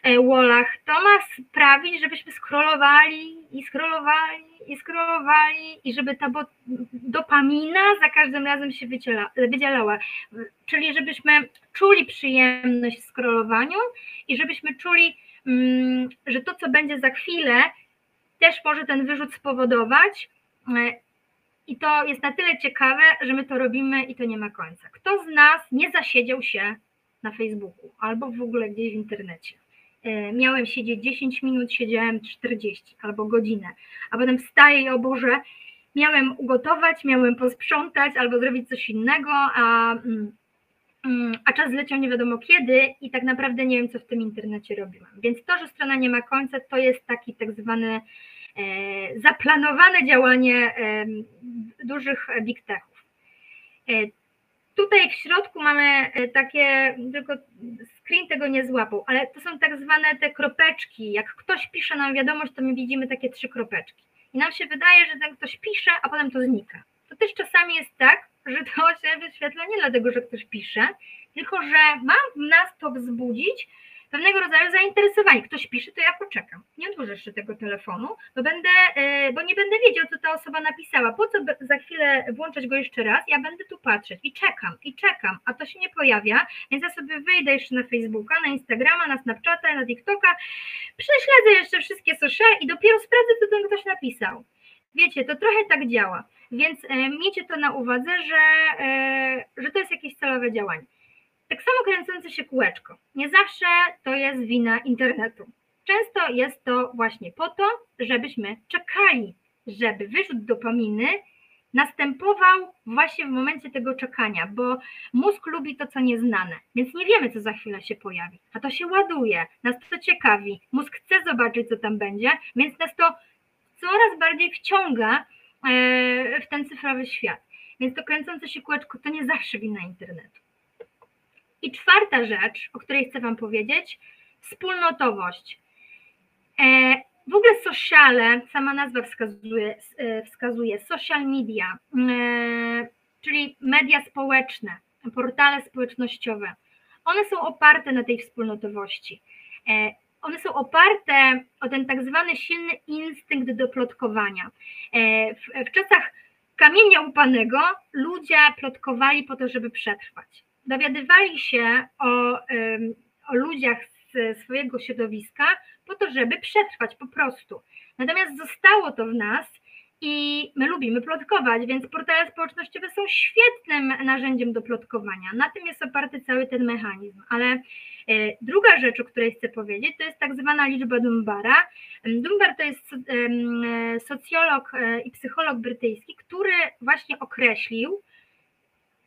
wallach, to ma sprawić, żebyśmy scrollowali i scrollowali i scrollowali i żeby ta dopamina za każdym razem się wydziela, wydzielała. Czyli żebyśmy czuli przyjemność w scrollowaniu i żebyśmy czuli, mm, że to, co będzie za chwilę, też może ten wyrzut spowodować. I to jest na tyle ciekawe, że my to robimy i to nie ma końca. Kto z nas nie zasiedział się na Facebooku albo w ogóle gdzieś w internecie? E, miałem siedzieć 10 minut, siedziałem 40 albo godzinę, a potem wstaję i o Boże, miałem ugotować, miałem posprzątać albo zrobić coś innego, a, mm, mm, a czas leciał nie wiadomo kiedy i tak naprawdę nie wiem, co w tym internecie robiłam. Więc to, że strona nie ma końca, to jest taki tak zwany e, zaplanowane działanie e, dużych big techów. E, Tutaj w środku mamy e, takie, tylko screen tego nie złapał, ale to są tak zwane te kropeczki. Jak ktoś pisze nam wiadomość, to my widzimy takie trzy kropeczki. I nam się wydaje, że ten ktoś pisze, a potem to znika. To też czasami jest tak, że to się wyświetla nie dlatego, że ktoś pisze, tylko że ma w nas to wzbudzić pewnego rodzaju zainteresowanie. Ktoś pisze, to ja poczekam. Nie odłożę jeszcze tego telefonu, bo, będę, e, bo nie będę wiedział, co ta osoba napisała. Po co za chwilę włączać go jeszcze raz? Ja będę tu patrzeć i czekam, i czekam, a to się nie pojawia, więc ja sobie wyjdę jeszcze na Facebooka, na Instagrama, na Snapchata, na TikToka, prześledzę jeszcze wszystkie sociale i dopiero sprawdzę, co ten ktoś napisał. Wiecie, to trochę tak działa, więc e, miejcie to na uwadze, że, e, że to jest jakieś celowe działanie. Tak samo kręcące się kółeczko. Nie zawsze to jest wina internetu. Często jest to właśnie po to, żebyśmy czekali, żeby wyrzut dopaminy następował właśnie w momencie tego czekania, bo mózg lubi to, co nieznane, więc nie wiemy, co za chwilę się pojawi, a to się ładuje, nas to ciekawi, mózg chce zobaczyć, co tam będzie, więc nas to coraz bardziej wciąga e, w ten cyfrowy świat. Więc to kręcące się kółeczko to nie zawsze wina internetu. I czwarta rzecz, o której chcę Wam powiedzieć, wspólnotowość. E, w ogóle sociale, sama nazwa wskazuje, e, wskazuje social media, e, czyli media społeczne, portale społecznościowe. One są oparte na tej wspólnotowości. One są oparte o ten tak zwany silny instynkt do plotkowania. W, w czasach kamienia upanego ludzie plotkowali po to, żeby przetrwać dowiadywali się o, o ludziach z swojego środowiska po to, żeby przetrwać po prostu. Natomiast zostało to w nas i my lubimy plotkować, więc portale społecznościowe są świetnym narzędziem do plotkowania. Na tym jest oparty cały ten mechanizm. Ale e, druga rzecz, o której chcę powiedzieć, to jest tak zwana liczba Dunbara. Dunbar to jest socjolog e, i psycholog brytyjski, który właśnie określił,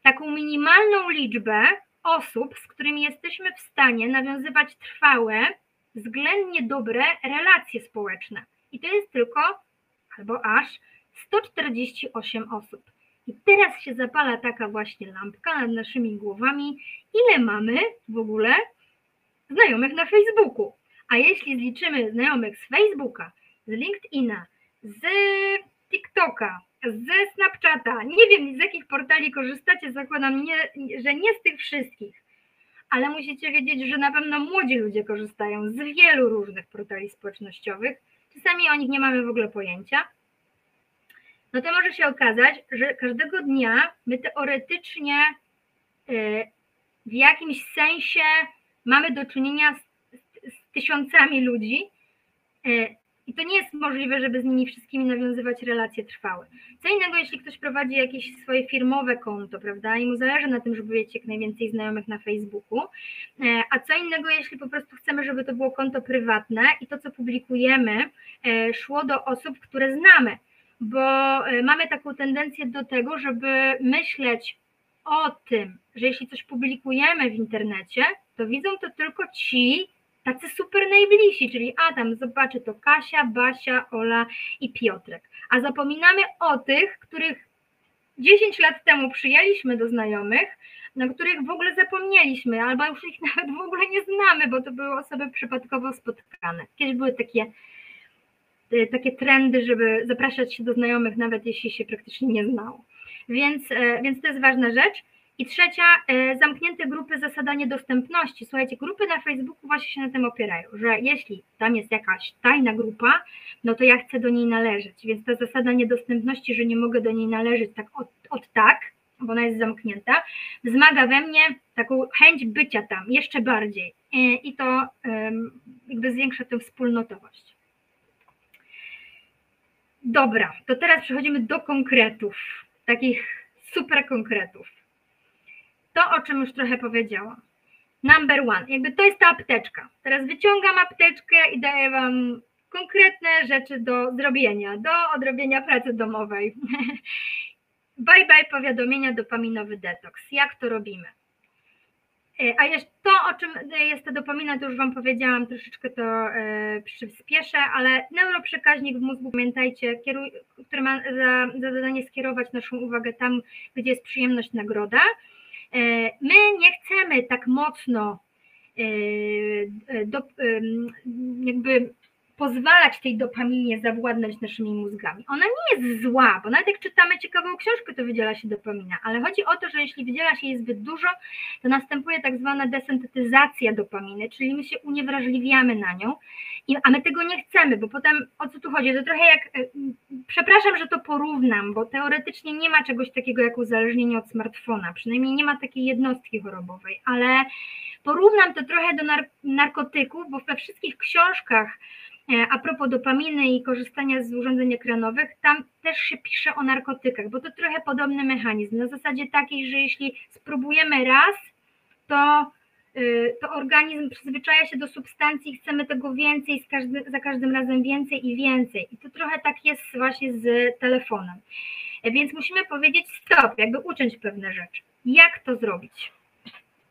taką minimalną liczbę osób, z którymi jesteśmy w stanie nawiązywać trwałe, względnie dobre relacje społeczne. I to jest tylko, albo aż 148 osób. I teraz się zapala taka właśnie lampka nad naszymi głowami, ile mamy w ogóle znajomych na Facebooku. A jeśli zliczymy znajomych z Facebooka, z LinkedIna, z TikToka, ze Snapchata, nie wiem z jakich portali korzystacie, zakładam, nie, że nie z tych wszystkich, ale musicie wiedzieć, że na pewno młodzi ludzie korzystają z wielu różnych portali społecznościowych. Czasami o nich nie mamy w ogóle pojęcia. No to może się okazać, że każdego dnia my teoretycznie y, w jakimś sensie mamy do czynienia z, z tysiącami ludzi. I to nie jest możliwe, żeby z nimi wszystkimi nawiązywać relacje trwałe. Co innego, jeśli ktoś prowadzi jakieś swoje firmowe konto, prawda, i mu zależy na tym, żeby mieć jak najwięcej znajomych na Facebooku, e, a co innego, jeśli po prostu chcemy, żeby to było konto prywatne i to, co publikujemy, e, szło do osób, które znamy, bo e, mamy taką tendencję do tego, żeby myśleć o tym, że jeśli coś publikujemy w internecie, to widzą to tylko ci, tacy super najbliżsi, czyli Adam, zobaczy to Kasia, Basia, Ola i Piotrek. A zapominamy o tych, których 10 lat temu przyjęliśmy do znajomych, na których w ogóle zapomnieliśmy, albo już ich nawet w ogóle nie znamy, bo to były osoby przypadkowo spotkane. Kiedyś były takie, e, takie trendy, żeby zapraszać się do znajomych, nawet jeśli się praktycznie nie znało. Więc, e, więc to jest ważna rzecz. I trzecia, e, zamknięte grupy zasada niedostępności. Słuchajcie, grupy na Facebooku właśnie się na tym opierają, że jeśli tam jest jakaś tajna grupa, no to ja chcę do niej należeć. Więc ta zasada niedostępności, że nie mogę do niej należeć tak od, od tak, bo ona jest zamknięta, wzmaga we mnie taką chęć bycia tam jeszcze bardziej. I, i to jakby zwiększa tę wspólnotowość. Dobra, to teraz przechodzimy do konkretów, takich super konkretów to, o czym już trochę powiedziałam. Number one, jakby to jest ta apteczka. Teraz wyciągam apteczkę i daję Wam konkretne rzeczy do zrobienia, do odrobienia pracy domowej. bye bye powiadomienia, dopaminowy detoks. Jak to robimy? E, A jeszcze to, o czym jest ta dopamina, to już Wam powiedziałam, troszeczkę to e, przyspieszę, ale neuroprzekaźnik w mózgu, pamiętajcie, kieruj, który ma za, za zadanie skierować naszą uwagę tam, gdzie jest przyjemność, nagroda. E, My nie chcemy tak mocno e, jakby pozwalać tej dopaminie zawładnąć naszymi mózgami. Ona nie jest zła, bo nawet jak czytamy ciekawą książkę, to wydziela się dopamina, ale chodzi o to, że jeśli wydziela się jej zbyt dużo, to następuje tak zwana desyntetyzacja dopaminy, czyli my się uniewrażliwiamy na nią, a my tego nie chcemy, bo potem o co tu chodzi? To trochę jak, e, przepraszam, że to porównam, bo teoretycznie nie ma czegoś takiego jak uzależnienie od smartfona, przynajmniej nie ma takiej jednostki chorobowej, ale porównam to trochę do nar- narkotyków, bo we wszystkich książkach a propos dopaminy i korzystania z urządzeń ekranowych, tam też się pisze o narkotykach, bo to trochę podobny mechanizm. Na zasadzie takiej, że jeśli spróbujemy raz, to, y, to organizm przyzwyczaja się do substancji i chcemy tego więcej, każdy, za każdym razem więcej i więcej. I to trochę tak jest właśnie z telefonem. E, Więc musimy powiedzieć stop, jakby uciąć pewne rzeczy. Jak to zrobić?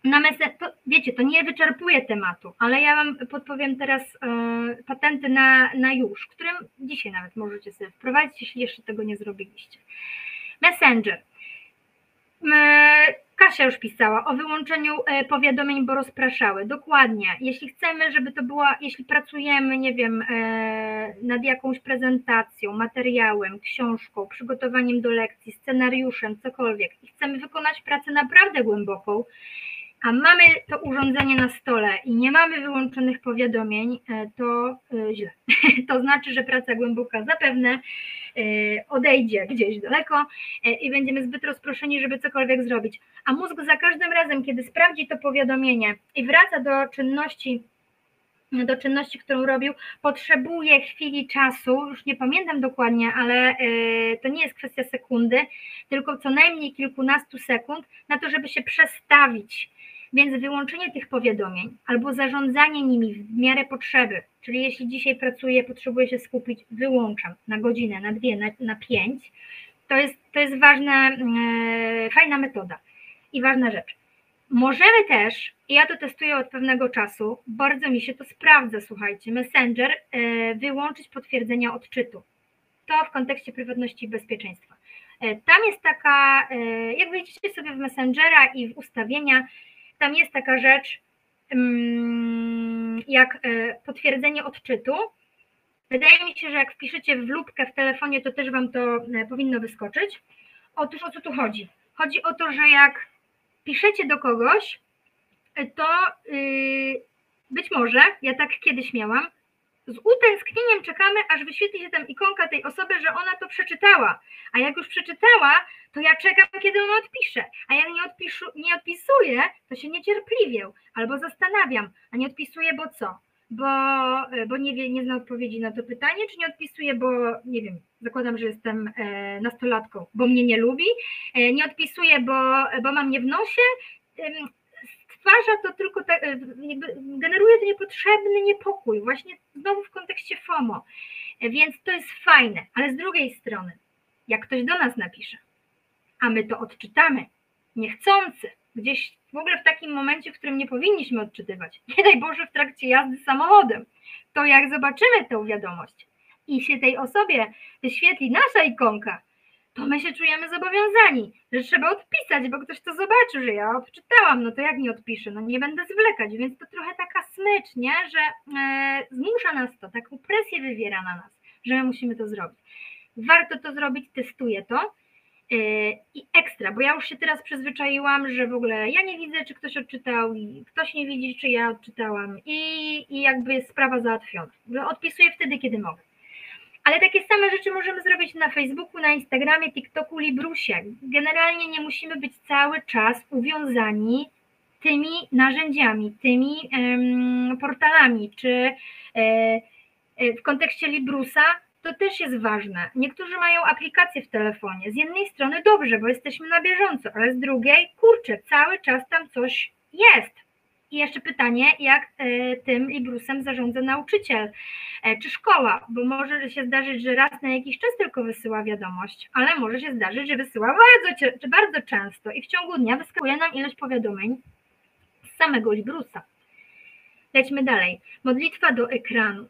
Na mese, to, wiecie, to nie wyczerpuje tematu, ale ja Wam podpowiem teraz e, patenty na, na już, którym dzisiaj nawet możecie sobie wprowadzić, jeśli jeszcze tego nie zrobiliście. Messenger. E, Kasia już pisała o wyłączeniu e, powiadomień, bo rozpraszały. Dokładnie. Jeśli chcemy, żeby to była, jeśli pracujemy, nie wiem, nad jakąś prezentacją, materiałem, książką, przygotowaniem do lekcji, scenariuszem, cokolwiek i chcemy wykonać pracę naprawdę głęboką, a mamy to urządzenie na stole i nie mamy wyłączonych powiadomień, e, to e, źle. To znaczy, że praca głęboka zapewne e, odejdzie gdzieś daleko i będziemy zbyt rozproszeni, żeby cokolwiek zrobić. A mózg za każdym razem, kiedy sprawdzi to powiadomienie i wraca do czynności, do czynności, którą robił, potrzebuje chwili czasu, już nie pamiętam dokładnie, ale to nie jest kwestia sekundy, tylko co najmniej kilkunastu sekund na to, żeby się przestawić. Więc wyłączenie tych powiadomień albo zarządzanie nimi w miarę potrzeby, czyli jeśli dzisiaj pracuję, potrzebuję się skupić, wyłączam na godzinę, na dwie, na, na pięć, to jest, to jest ważna, e, fajna metoda i ważna rzecz. Możemy też, i ja to testuję od pewnego czasu, bardzo mi się to sprawdza, słuchajcie, Messenger, e, wyłączyć potwierdzenia odczytu. To w kontekście prywatności i bezpieczeństwa. E, Tam jest taka, jak wejdziecie sobie w Messengera i w ustawienia, tam jest taka rzecz mm, jak e, potwierdzenie odczytu. Wydaje mi się, że jak wpiszecie w lubkę w telefonie, to też Wam to e, powinno wyskoczyć. Otóż o co tu chodzi? Chodzi o to, że jak piszecie do kogoś, to yy, być może, ja tak kiedyś miałam, z utęsknieniem czekamy, aż wyświetli się tam ikonka tej osoby, że ona to przeczytała. A jak już przeczytała, to ja czekam, kiedy ona odpisze. A jak nie, odpisu, nie odpisuje, to się niecierpliwię albo zastanawiam, a nie odpisuje, bo co? Bo, bo nie wie, nie zna odpowiedzi na to pytanie, czy nie odpisuje, bo nie wiem, zakładam, że jestem e, nastolatką, bo mnie nie lubi, e, nie odpisuje, bo, bo mam nie w nosie. E, stwarza to tylko, jakby generuje to niepotrzebny niepokój, właśnie znowu w kontekście FOMO. Więc to jest fajne, ale z drugiej strony, jak ktoś do nas napisze, a my to odczytamy, niechcący, gdzieś w ogóle w takim momencie, w którym nie powinniśmy odczytywać, nie daj Boże w trakcie jazdy samochodem, to jak zobaczymy tę wiadomość i się tej osobie wyświetli nasza ikonka, to my się czujemy zobowiązani, że trzeba odpisać, bo ktoś to zobaczy, że ja odczytałam, no to jak nie odpiszę, no nie będę zwlekać, więc to trochę taka smycz, nie, że e, zmusza nas to, taką presję wywiera na nas, że my musimy to zrobić. Warto to zrobić, testuję to e, i ekstra, bo ja już się teraz przyzwyczaiłam, że w ogóle ja nie widzę, czy ktoś odczytał i ktoś nie widzi, czy ja odczytałam. I, i jakby jest sprawa załatwiona, odpisuję wtedy, kiedy mogę. Ale takie same rzeczy możemy zrobić na Facebooku, na Instagramie, TikToku, Librusie. Generalnie nie musimy być cały czas uwiązani tymi narzędziami, tymi portalami, czy e, e, w kontekście Librusa to też jest ważne. Niektórzy mają aplikacje w telefonie. Z jednej strony dobrze, bo jesteśmy na bieżąco, ale z drugiej, kurczę, cały czas tam coś jest. I jeszcze pytanie, jak e, tym Librusem zarządza nauczyciel e, czy szkoła, bo może się zdarzyć, że raz na jakiś czas tylko wysyła wiadomość, ale może się zdarzyć, że wysyła bardzo, bardzo często i w ciągu dnia wyskakuje nam ilość powiadomień z samego Librusa. Lećmy dalej. Modlitwa do ekranu.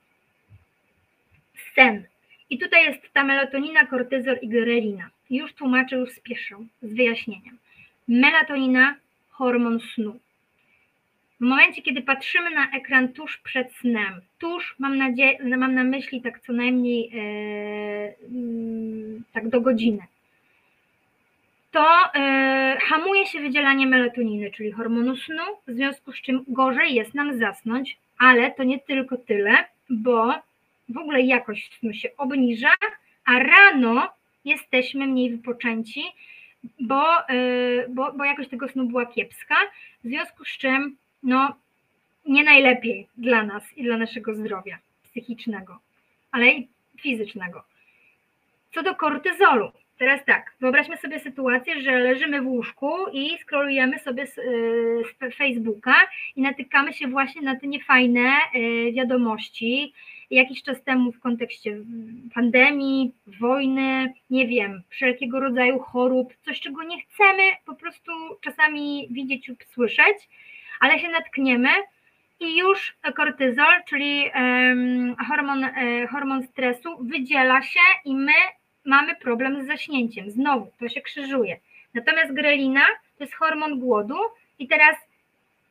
Sen. I tutaj jest ta melatonina, kortyzol i grelina. Już tłumaczę, już spieszę z wyjaśnieniem. Melatonina, hormon snu w momencie, kiedy patrzymy na ekran tuż przed snem, tuż mam, nadzieję, mam na myśli tak co najmniej e, mm, tak do godziny, to e, hamuje się wydzielanie melatoniny, czyli hormonu snu, w związku z czym gorzej jest nam zasnąć, ale to nie tylko tyle, bo w ogóle jakość snu się obniża, a rano jesteśmy mniej wypoczęci, bo, e, bo, bo jakość tego snu była kiepska, w związku z czym no nie najlepiej dla nas i dla naszego zdrowia psychicznego, ale i fizycznego. Co do kortyzolu, teraz tak, wyobraźmy sobie sytuację, że leżymy w łóżku i scrollujemy sobie z, z Facebooka i natykamy się właśnie na te niefajne y, wiadomości. Jakiś czas temu w kontekście pandemii, wojny, nie wiem, wszelkiego rodzaju chorób, coś czego nie chcemy po prostu czasami widzieć lub słyszeć ale się natkniemy i już kortyzol, czyli hormon, e, hormon stresu, wydziela się i my mamy problem z zaśnięciem. Znowu to się krzyżuje. Natomiast grelina to jest hormon głodu i teraz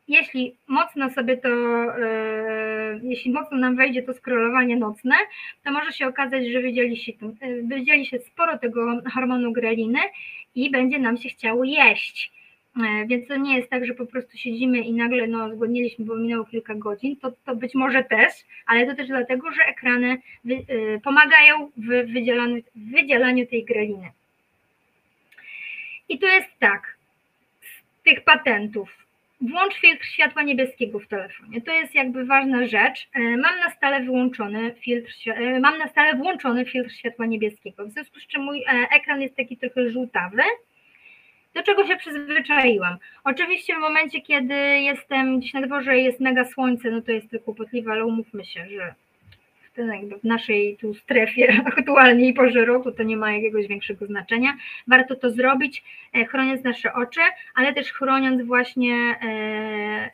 jeśli mocno sobie to, e, jeśli mocno nam wejdzie to scrollowanie nocne, to może się okazać, że wydzieli się, wydzieli się sporo tego hormonu greliny i będzie nam się chciało jeść. E, więc to nie jest tak, że po prostu siedzimy i nagle no, zgłodniliśmy, bo minęło kilka godzin. To, to być może też, ale to też dlatego, że ekrany wy, y, pomagają w wydzielaniu, w wydzielaniu tej greliny. I to jest tak, z tych patentów. Włącz filtr światła niebieskiego w telefonie. To jest jakby ważna rzecz. E, mam na stale wyłączony filtr, mam na stale włączony filtr światła niebieskiego, w związku z czym mój ekran jest taki trochę żółtawy do czego się przyzwyczaiłam. Oczywiście w momencie, kiedy jestem gdzieś na dworze i jest mega słońce, no to jest to kłopotliwe, ale umówmy się, że w, w naszej tu strefie aktualnie i porze roku to nie ma jakiegoś większego znaczenia. Warto to zrobić, e, chroniąc nasze oczy, ale też chroniąc właśnie, e, e,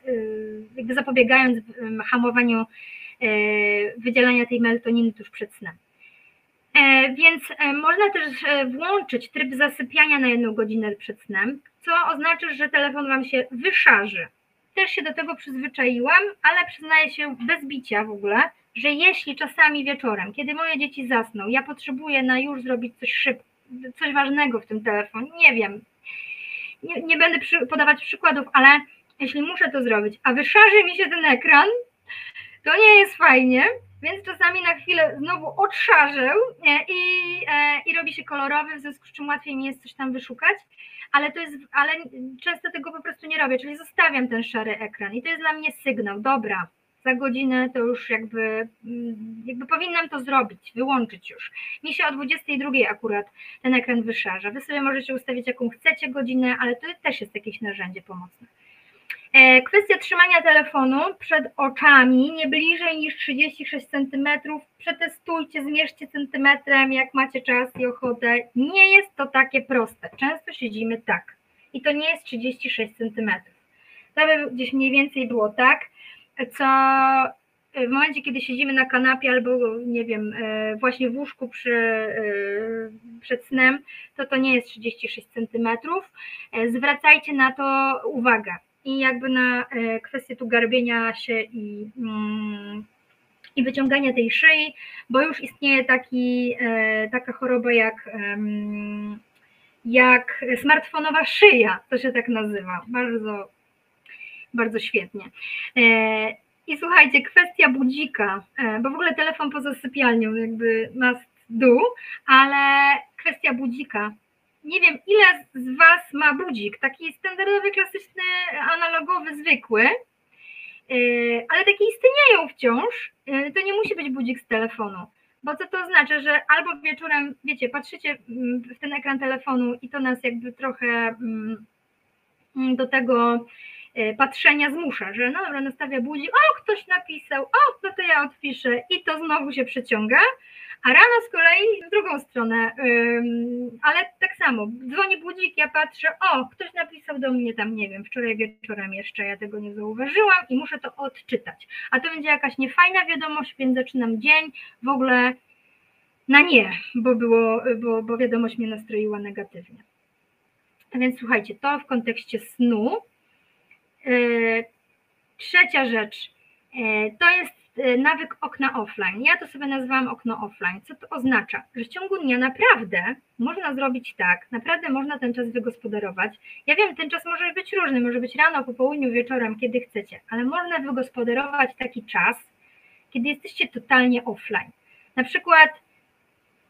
jakby zapobiegając hamowaniu wydzielania tej melatoniny tuż przed snem. E, więc e, można też e, włączyć tryb zasypiania na jedną godzinę przed snem, co oznacza, że telefon Wam się wyszarzy. Też się do tego przyzwyczaiłam, ale przyznaję się bez bicia w ogóle, że jeśli czasami wieczorem, kiedy moje dzieci zasną, ja potrzebuję na już zrobić coś szybko, coś ważnego w tym telefonie, nie wiem, nie, nie będę przy, podawać przykładów, ale jeśli muszę to zrobić, a wyszarzy mi się ten ekran, to nie jest fajnie, więc czasami na chwilę znowu odszarzę e, i, e, i robi się kolorowy, w związku z czym łatwiej mi jest coś tam wyszukać, ale to jest, ale często tego po prostu nie robię, czyli zostawiam ten szary ekran i to jest dla mnie sygnał, dobra, za godzinę to już jakby, mm, jakby powinnam to zrobić, wyłączyć już. Mi się o 22 akurat ten ekran wyszarza. Wy sobie możecie ustawić jaką chcecie godzinę, ale to też jest jakieś narzędzie pomocne. E, Kwestia trzymania telefonu przed oczami nie bliżej niż 36 cm. Przetestujcie, zmierzcie centymetrem, jak macie czas i ochotę. Nie jest to takie proste. Często siedzimy tak i to nie jest 36 cm. To by gdzieś mniej więcej było tak, co w momencie, kiedy siedzimy na kanapie albo, nie wiem, e, właśnie w łóżku przy, e, przed snem, to to nie jest 36 cm. Zwracajcie na to uwagę i jakby na e, kwestię tu garbienia się i, mm, i wyciągania tej szyi, bo już istnieje taki, taka choroba jak, jak smartfonowa szyja, to się tak nazywa. Bardzo, bardzo świetnie. I słuchajcie, kwestia budzika, e, bo w ogóle telefon poza sypialnią jakby must do, ale kwestia budzika. Nie wiem, ile z Was ma budzik, taki standardowy, klasyczny, analogowy, zwykły, e, ale takie istnieją wciąż. E, to nie musi być budzik z telefonu. Bo co to oznacza, że albo wieczorem, wiecie, patrzycie mm, w ten ekran telefonu i to nas jakby trochę mm, do tego E, patrzenia zmusza, że no dobra, nastawia budzik, o ktoś napisał, o no to ja odpiszę i to znowu się przeciąga, a rano z kolei w drugą stronę, ale tak samo, dzwoni budzik, ja patrzę, o ktoś napisał do mnie tam, nie wiem, wczoraj wieczorem jeszcze, ja tego nie zauważyłam i muszę to odczytać, a to będzie jakaś niefajna wiadomość, więc zaczynam dzień w ogóle na nie, bo, było, bo, bo wiadomość mnie nastroiła negatywnie. A więc słuchajcie, to w kontekście snu, E, trzecia rzecz. E, to jest nawyk okna offline. Ja to sobie nazywam okno offline. Co to oznacza? Że w ciągu dnia naprawdę można zrobić tak, naprawdę można ten czas wygospodarować. Ja wiem, ten czas może być różny, może być rano, po południu, wieczorem, kiedy chcecie, ale można wygospodarować taki czas, kiedy jesteście totalnie offline. Na przykład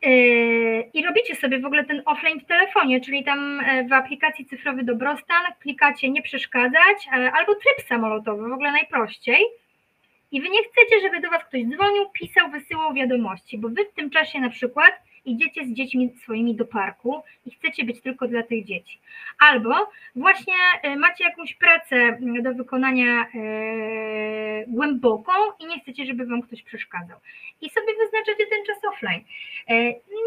Yy, I robicie sobie w ogóle ten offline w telefonie, czyli tam e, w aplikacji cyfrowy dobrostan klikacie nie przeszkadzać e, albo tryb samolotowy, w ogóle najprościej. I wy nie chcecie, żeby do was ktoś dzwonił, pisał, wysyłał wiadomości, bo wy w tym czasie na przykład idziecie z dziećmi swoimi do parku i chcecie być tylko dla tych dzieci. Albo właśnie e, macie jakąś pracę mm, do wykonania e, głęboką i nie chcecie, żeby wam ktoś przeszkadzał. I sobie wyznaczacie ten czas offline. E,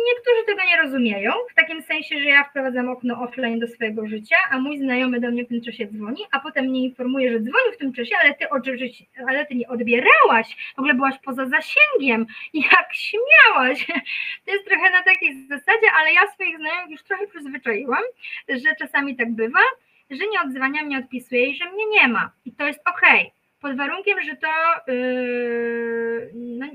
niektórzy tego nie rozumieją, w takim sensie, że ja wprowadzam okno offline do swojego życia, a mój znajomy do mnie w tym czasie dzwoni, a potem mnie informuje, że dzwonił w tym czasie, ale ty, ale ty nie odbierałaś, w ogóle byłaś poza zasięgiem, jak śmiałaś. To jest trochę na takiej zasadzie, ale ja swoich znajomych już trochę przyzwyczaiłam, że czasami tak bywa, że nie odzwania mnie, odpisuje i że mnie nie ma. I to jest ok, pod warunkiem, że to yy, no,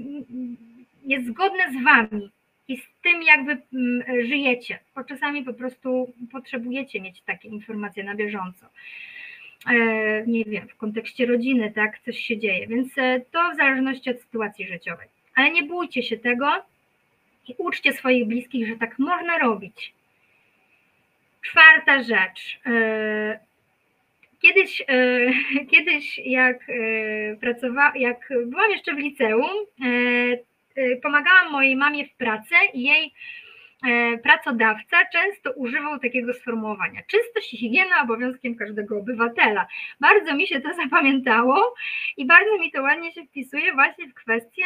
jest zgodne z wami i z tym, jakby yy, żyjecie, bo czasami po prostu potrzebujecie mieć takie informacje na bieżąco. Yy, nie wiem, w kontekście rodziny, tak, coś się dzieje, więc e, to w zależności od sytuacji życiowej. Ale nie bójcie się tego, i uczcie swoich bliskich, że tak można robić. Czwarta rzecz. E, kiedyś, e, kiedyś jak e, pracowałam, byłam jeszcze w liceum, pomagałam mojej mamie w pracy i jej pracodawca często używał takiego sformułowania. Czystość i higiena obowiązkiem każdego obywatela. Bardzo mi się to zapamiętało i bardzo mi to ładnie się wpisuje właśnie w kwestię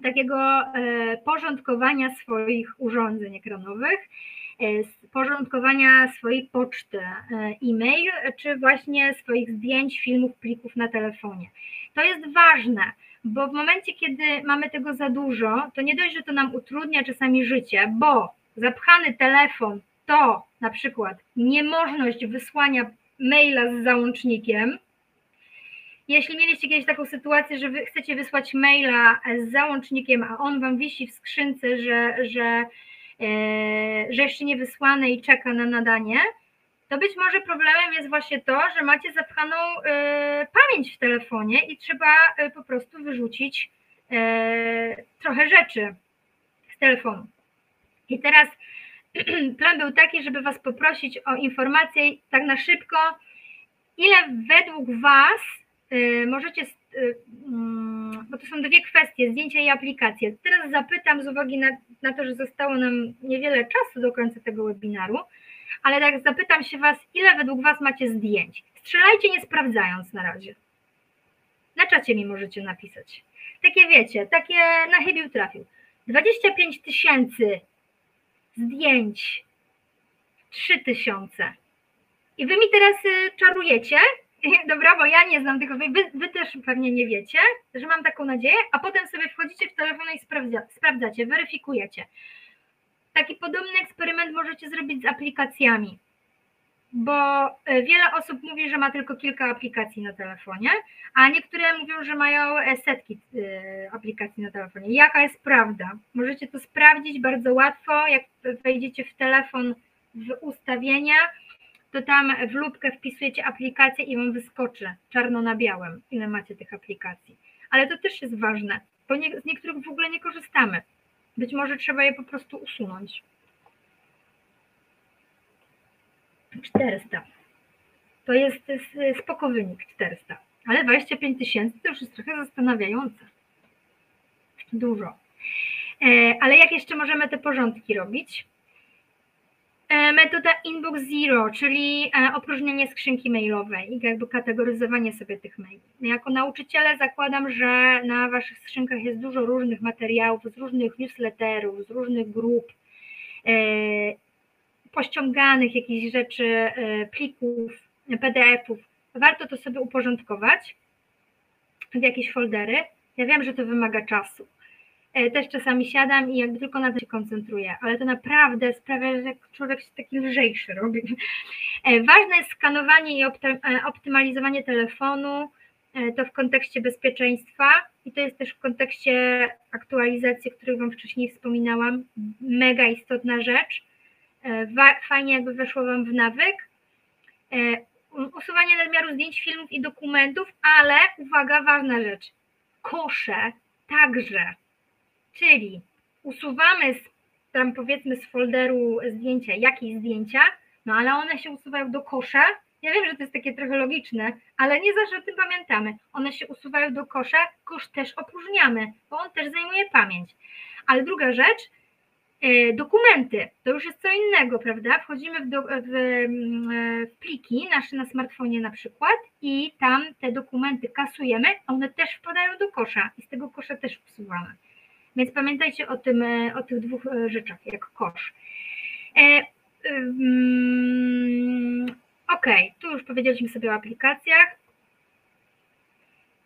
takiego e, porządkowania swoich urządzeń ekranowych, e, porządkowania swojej poczty, e, e-mail, czy właśnie swoich zdjęć, filmów, plików na telefonie. To jest ważne, bo w momencie, kiedy mamy tego za dużo, to nie dość, że to nam utrudnia czasami życie, bo zapchany telefon to na przykład niemożność wysłania maila z załącznikiem, Jeśli mieliście kiedyś taką sytuację, że wy chcecie wysłać maila z załącznikiem, a on wam wisi w skrzynce, że, że, e, że jeszcze nie wysłane i czeka na nadanie, to być może problemem jest właśnie to, że macie zapchaną e, pamięć w telefonie i trzeba e, po prostu wyrzucić trochę rzeczy z telefonu. I teraz plan był taki, żeby Was poprosić o informację tak na szybko, ile według Was możecie, y, mm, bo to są dwie kwestie, zdjęcia i aplikacje. Teraz zapytam z uwagi na, na to, że zostało nam niewiele czasu do końca tego webinaru, ale tak zapytam się Was, ile według Was macie zdjęć? Strzelajcie nie sprawdzając na razie. Na czacie mi możecie napisać. Takie wiecie, takie na chybił trafił. 25 tysięcy zdjęć, 3 tysiące. I wy mi teraz y, czarujecie, dobra, bo ja nie znam tego, wy, wy też pewnie nie wiecie, że mam taką nadzieję, a potem sobie wchodzicie w telefon i sprawdza, sprawdzacie, weryfikujecie. Taki podobny eksperyment możecie zrobić z aplikacjami, bo y, wiele osób mówi, że ma tylko kilka aplikacji na telefonie, a niektóre mówią, że mają e, setki y, aplikacji na telefonie. Jaka jest prawda? Możecie to sprawdzić bardzo łatwo, jak wejdziecie w telefon w ustawienia, to tam w lubkę wpisujecie aplikację i wam wyskoczy czarno na białym, ile macie tych aplikacji. Ale to też jest ważne, bo nie, z niektórych w ogóle nie korzystamy. Być może trzeba je po prostu usunąć. 400. To jest spoko wynik 400, ale 25 tysięcy to już jest trochę zastanawiające. Dużo. E, ale jak jeszcze możemy te porządki robić? E, metoda Inbox Zero, czyli e, opróżnienie skrzynki mailowej i jakby kategoryzowanie sobie tych maili. Jako nauczyciele zakładam, że na Waszych skrzynkach jest dużo różnych materiałów, z różnych newsletterów, z różnych grup, e, pościąganych jakichś rzeczy, plików, PDF-ów. Warto to sobie uporządkować w jakieś foldery. Ja wiem, że to wymaga czasu też czasami siadam i jakby tylko na to się koncentruję, ale to naprawdę sprawia, że człowiek się taki lżejszy robi. E, ważne jest skanowanie i e, optymalizowanie telefonu, to w kontekście bezpieczeństwa i to jest też w kontekście aktualizacji, o których Wam wcześniej wspominałam, mega istotna rzecz. Fajnie jakby weszło Wam w nawyk. Usuwanie nadmiaru zdjęć, filmów i dokumentów, ale uwaga, ważna rzecz, kosze także Czyli usuwamy z, tam powiedzmy z folderu zdjęcia jakieś zdjęcia, no ale one się usuwają do kosza. Ja wiem, że to jest takie trochę logiczne, ale nie zawsze o tym pamiętamy. One się usuwają do kosza, kosz też opróżniamy, bo on też zajmuje pamięć. Ale druga rzecz, e, dokumenty, to już jest co innego, prawda? Wchodzimy w, do, w, w pliki nasze na smartfonie na przykład i tam te dokumenty kasujemy, one też wpadają do kosza i z tego kosza też usuwamy. Więc pamiętajcie o, tym, e, o tych dwóch e, rzeczach, jak kosz. E, um, ok, tu już powiedzieliśmy sobie o aplikacjach.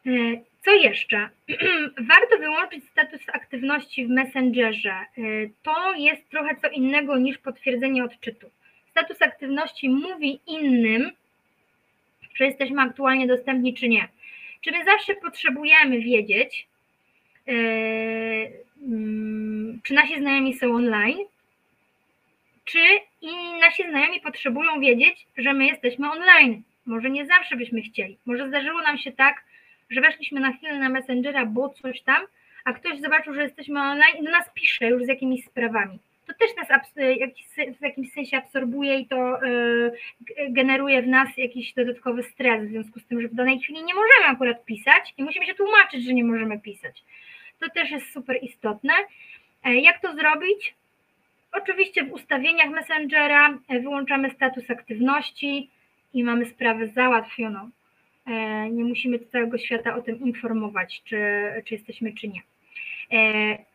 E, co jeszcze? Warto wyłączyć status aktywności w Messengerze. To jest trochę co innego niż potwierdzenie odczytu. Status aktywności mówi innym, czy jesteśmy aktualnie dostępni, czy nie. Czy my zawsze potrzebujemy wiedzieć, E, czy nasi znajomi są online, czy i nasi znajomi potrzebują wiedzieć, że my jesteśmy online. Może nie zawsze byśmy chcieli. Może zdarzyło nam się tak, że weszliśmy na chwilę na Messengera, bo coś tam, a ktoś zobaczył, że jesteśmy online i do nas pisze już z jakimiś sprawami. To też nas w jakimś sensie absorbuje i to e, generuje w nas jakiś dodatkowy stres, w związku z tym, że w danej chwili nie możemy akurat pisać i musimy się tłumaczyć, że nie możemy pisać. To też jest super istotne. E, jak to zrobić? Oczywiście w ustawieniach Messengera e, wyłączamy status aktywności i mamy sprawę załatwioną. E, nie musimy całego świata o tym informować, czy, czy jesteśmy, czy nie.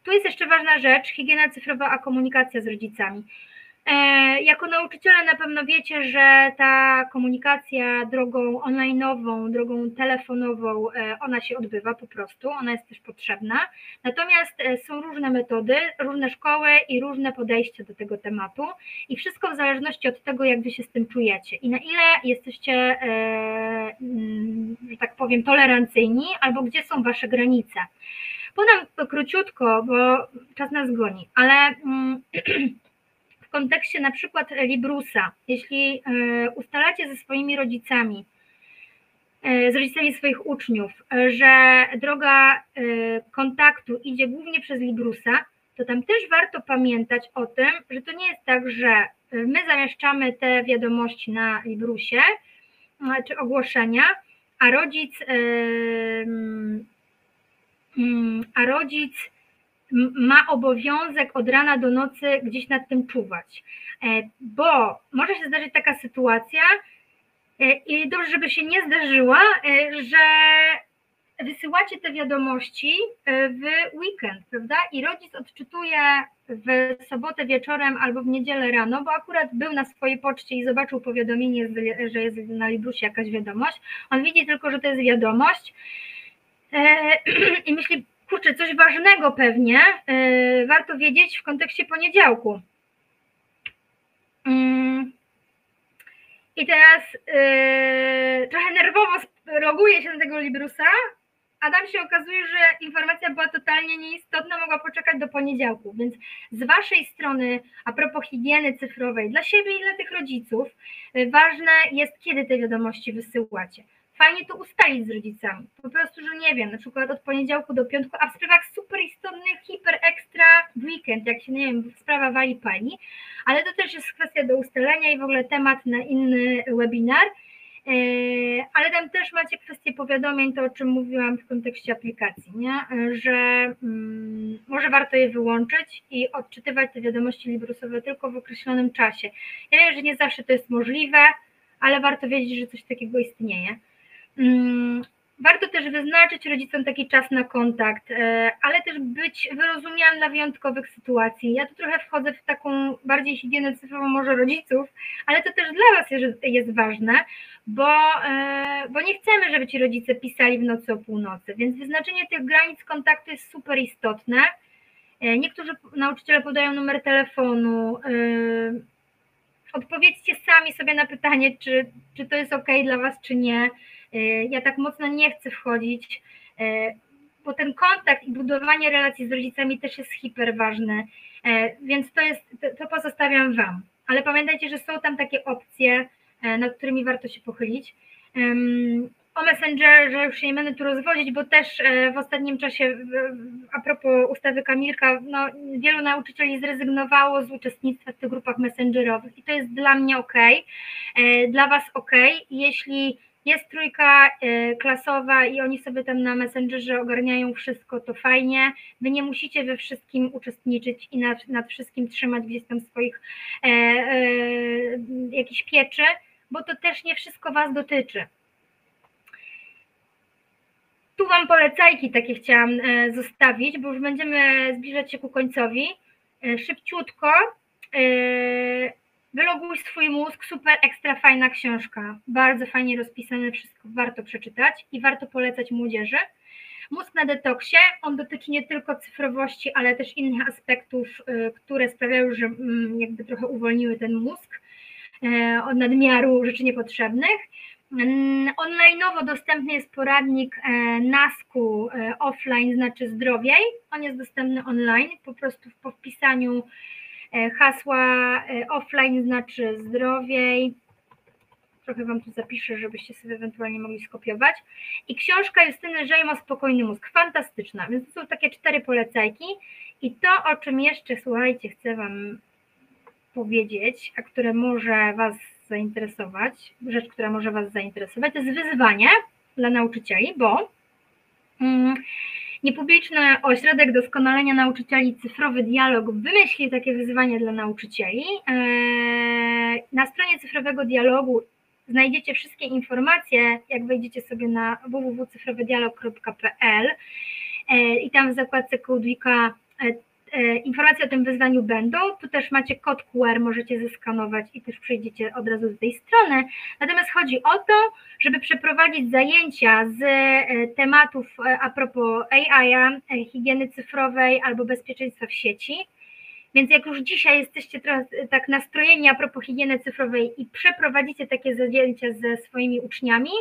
Tu jest jeszcze ważna rzecz, higiena cyfrowa, a komunikacja z rodzicami. E, jako nauczyciele na pewno wiecie, że ta komunikacja drogą online'ową, drogą telefonową, e, ona się odbywa po prostu, ona jest też potrzebna. Natomiast e, są różne metody, różne szkoły i różne podejście do tego tematu i wszystko w zależności od tego, jak wy się z tym czujecie i na ile jesteście, mm, że tak powiem, tolerancyjni albo gdzie są wasze granice. Podam króciutko, bo czas nas goni, ale mm, kontekście na przykład Librusa, jeśli e, ustalacie ze swoimi rodzicami, e, z rodzicami swoich uczniów, e, że droga kontaktu idzie głównie przez Librusa, to tam też warto pamiętać o tym, że to nie jest tak, że my zamieszczamy te wiadomości na Librusie czy ogłoszenia, a rodzic, mm, a rodzic ma obowiązek od rana do nocy gdzieś nad tym czuwać. E, bo może się zdarzyć taka sytuacja, e, i dobrze, żeby się nie zdarzyła, e, że wysyłacie te wiadomości w weekend, prawda? I rodzic odczytuje w sobotę wieczorem albo w niedzielę rano, bo akurat był na swojej poczcie i zobaczył powiadomienie, że jest na Librusie jakaś wiadomość. On widzi tylko, że to jest wiadomość i myśli, kurczę, coś ważnego pewnie yy, warto wiedzieć w kontekście poniedziałku. Yy. I teraz yy, trochę nerwowo loguję się na tego Librusa, a tam się okazuje, że informacja była totalnie nieistotna, mogła poczekać do poniedziałku. Więc z Waszej strony, a propos higieny cyfrowej, dla siebie i dla tych rodziców, y, ważne jest, kiedy te wiadomości wysyłacie fajnie to ustalić z rodzicami. Po prostu, że nie wiem, na przykład od poniedziałku do piątku, a w sprawach super istotnych, hiper ekstra weekend, jak się, nie wiem, sprawa wali pani, ale to też jest kwestia do ustalenia i w ogóle temat na inny webinar. E, ale tam też macie kwestię powiadomień, to o czym mówiłam w kontekście aplikacji, nie? że mm, może warto je wyłączyć i odczytywać te wiadomości librusowe tylko w określonym czasie. Ja wiem, że nie zawsze to jest możliwe, ale warto wiedzieć, że coś takiego istnieje. Mm, warto też wyznaczyć rodzicom taki czas na kontakt, e, ale też być wyrozumiałym dla wyjątkowych sytuacji. Ja tu trochę wchodzę w taką bardziej higienę cyfrową może rodziców, ale to też dla Was jest ważne, bo, e, bo nie chcemy, żeby ci rodzice pisali w nocy o północy, więc wyznaczenie tych granic kontaktu jest super istotne. E, niektórzy nauczyciele podają numer telefonu. Odpowiedzcie sami sobie na pytanie, czy, czy to jest ok dla Was, czy nie ja tak mocno nie chcę wchodzić, e, bo ten kontakt i budowanie relacji z rodzicami też jest hiper ważne, e, więc to jest, to pozostawiam Wam. Ale pamiętajcie, że są tam takie opcje, nad którymi warto się pochylić. O Messengerze już się nie będę tu rozwodzić, bo też w ostatnim czasie, a propos ustawy Kamilka, no, wielu nauczycieli zrezygnowało z uczestnictwa w tych grupach messengerowych i to jest dla mnie ok, dla Was ok. Jeśli jest trójka y, klasowa i oni sobie tam na Messengerze ogarniają wszystko, to fajnie. Wy nie musicie we wszystkim uczestniczyć i nad, nad wszystkim trzymać gdzieś tam swoich e, e, jakichś pieczy, bo to też nie wszystko Was dotyczy. Tu Wam polecajki takie chciałam e, zostawić, bo już będziemy zbliżać się ku końcowi. E, szybciutko. E, Wyloguj swój mózg, super ekstra fajna książka, bardzo fajnie rozpisane wszystko, warto przeczytać i warto polecać młodzieży. Mózg na detoksie, on dotyczy nie tylko cyfrowości, ale też innych aspektów, y, które sprawiają, że mm, jakby trochę uwolniły ten mózg y, od nadmiaru rzeczy niepotrzebnych. Mm, online'owo dostępny jest poradnik y, NASKU offline, znaczy zdrowiej. On jest dostępny online, po prostu po wpisaniu E, hasła e, offline znaczy zdrowiej. Trochę Wam tu zapiszę, żebyście sobie ewentualnie mogli skopiować. I książka Justyny Żejmo Spokojny Mózg. Fantastyczna. Więc to są takie cztery polecajki. I to, o czym jeszcze, słuchajcie, chcę Wam powiedzieć, a które może Was zainteresować, rzecz, która może Was zainteresować, to jest wyzwanie dla nauczycieli, bo mm, Niepubliczny Ośrodek Doskonalenia Nauczycieli Cyfrowy Dialog wymyśli takie wyzwanie dla nauczycieli. E, na stronie cyfrowego dialogu znajdziecie wszystkie informacje, jak wejdziecie sobie na www.cyfrowedialog.pl e, i tam w zakładce Codewika e, informacje o tym wyzwaniu będą. Tu też macie kod QR, możecie zeskanować i też przejdziecie od razu do tej strony. Natomiast chodzi o to, żeby przeprowadzić zajęcia z e, tematów e, a propos AI, e, higieny cyfrowej albo bezpieczeństwa w sieci. Więc jak już dzisiaj jesteście e, tak nastrojeni a propos higieny cyfrowej i przeprowadzicie takie zajęcia ze swoimi uczniami,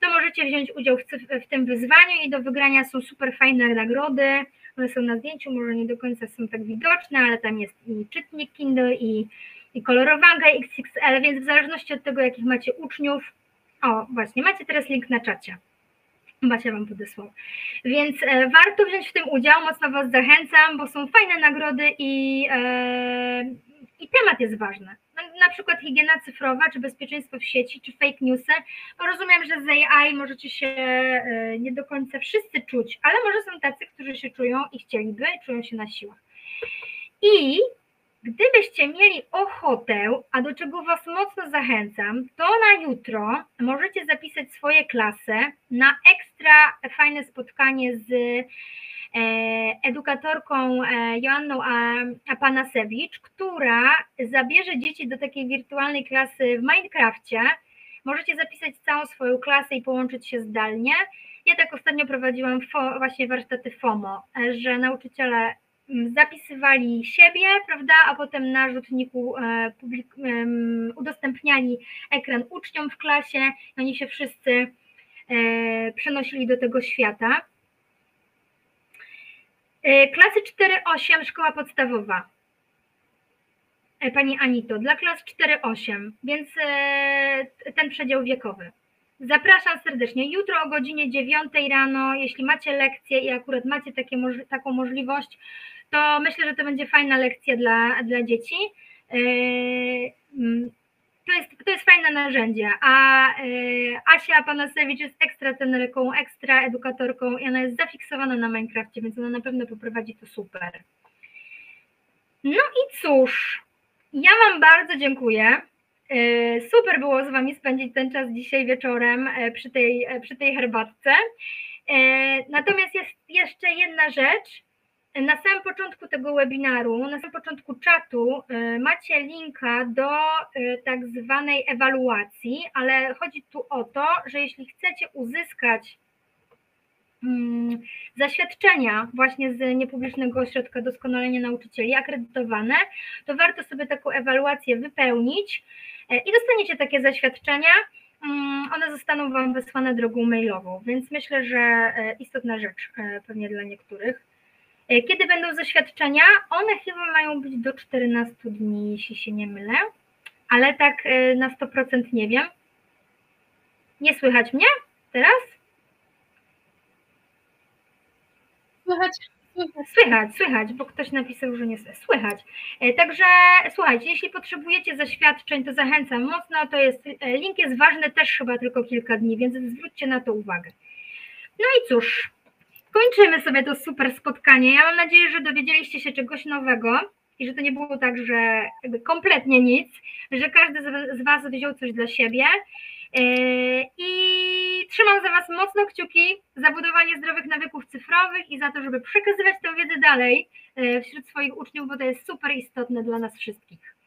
to możecie wziąć udział w, w tym wyzwaniu i do wygrania są super fajne nagrody. One są na zdjęciu, może nie do końca są tak widoczne, ale tam jest i czytnik Kindle, i, i kolorowanka XXL, więc w zależności od tego, jakich macie uczniów, o właśnie, macie teraz link na czacie. Basia Wam podesłał. Więc e, warto wziąć w tym udział, mocno Was zachęcam, bo są fajne nagrody i, e, i temat jest ważny. Na, przykład higiena cyfrowa, czy bezpieczeństwo w sieci, czy fake newsy. Rozumiem, że z AI możecie się e, nie do końca wszyscy czuć, ale może są tacy, którzy się czują i chcieliby, czują się na siłach. I Gdybyście mieli ochotę, a do czego Was mocno zachęcam, to na jutro możecie zapisać swoje klasy na ekstra fajne spotkanie z edukatorką e, Joanną Apanasewicz, która zabierze dzieci do takiej wirtualnej klasy w Minecrafcie. Możecie zapisać całą swoją klasę i połączyć się zdalnie. Ja tak ostatnio prowadziłam fo, właśnie warsztaty FOMO, e, że nauczyciele mm, zapisywali siebie, prawda, a potem na rzutniku e, publik, udostępniali ekran uczniom w klasie oni się wszyscy e, przenosili do tego świata. E, Klasy 4-8, szkoła podstawowa. E, Pani Anito, dla klas 4-8, więc e, ten przedział wiekowy. Zapraszam serdecznie. Jutro o godzinie 9 rano, jeśli macie lekcję i akurat macie takie, taką możliwość, to myślę, że to będzie fajna lekcja dla, dla dzieci. To jest, to jest fajne narzędzie, a yy, Asia Panasewicz jest ekstra trenerką, ekstra edukatorką i ona jest zafiksowana na Minecrafcie, więc ona na pewno poprowadzi to super. No i cóż, ja Wam bardzo dziękuję. Yy, Super było z Wami spędzić ten czas dzisiaj wieczorem e, przy tej, przy tej herbatce. Natomiast jest jeszcze jedna rzecz. Na samym początku tego webinaru, na samym początku czatu e, macie linka do e, tak zwanej ewaluacji, ale chodzi tu o to, że jeśli chcecie uzyskać mm, zaświadczenia właśnie z niepublicznego ośrodka doskonalenia nauczycieli akredytowane, to warto sobie taką ewaluację wypełnić e, i dostaniecie takie zaświadczenia. Mm, One zostaną Wam wysłane drogą mailową, więc myślę, że istotna rzecz pewnie dla niektórych. E, Kiedy będą zaświadczenia? One chyba mają być do 14 dni, jeśli się nie mylę, ale tak e, na 100% nie wiem. Nie słychać mnie teraz? Słychać, słychać. Słychać, bo ktoś napisał, że nie słychać. E, Także słuchajcie, jeśli potrzebujecie zaświadczeń, to zachęcam mocno. To jest, link jest ważny też chyba tylko kilka dni, więc zwróćcie na to uwagę. No i cóż, kończymy sobie to super spotkanie. Ja mam nadzieję, że dowiedzieliście się czegoś nowego i że to nie było tak, że kompletnie nic, że każdy z Was wziął coś dla siebie. E, I trzymam za Was mocno kciuki za budowanie zdrowych nawyków cyfrowych i za to, żeby przekazywać tę wiedzę dalej e, wśród swoich uczniów, bo to jest super istotne dla nas wszystkich.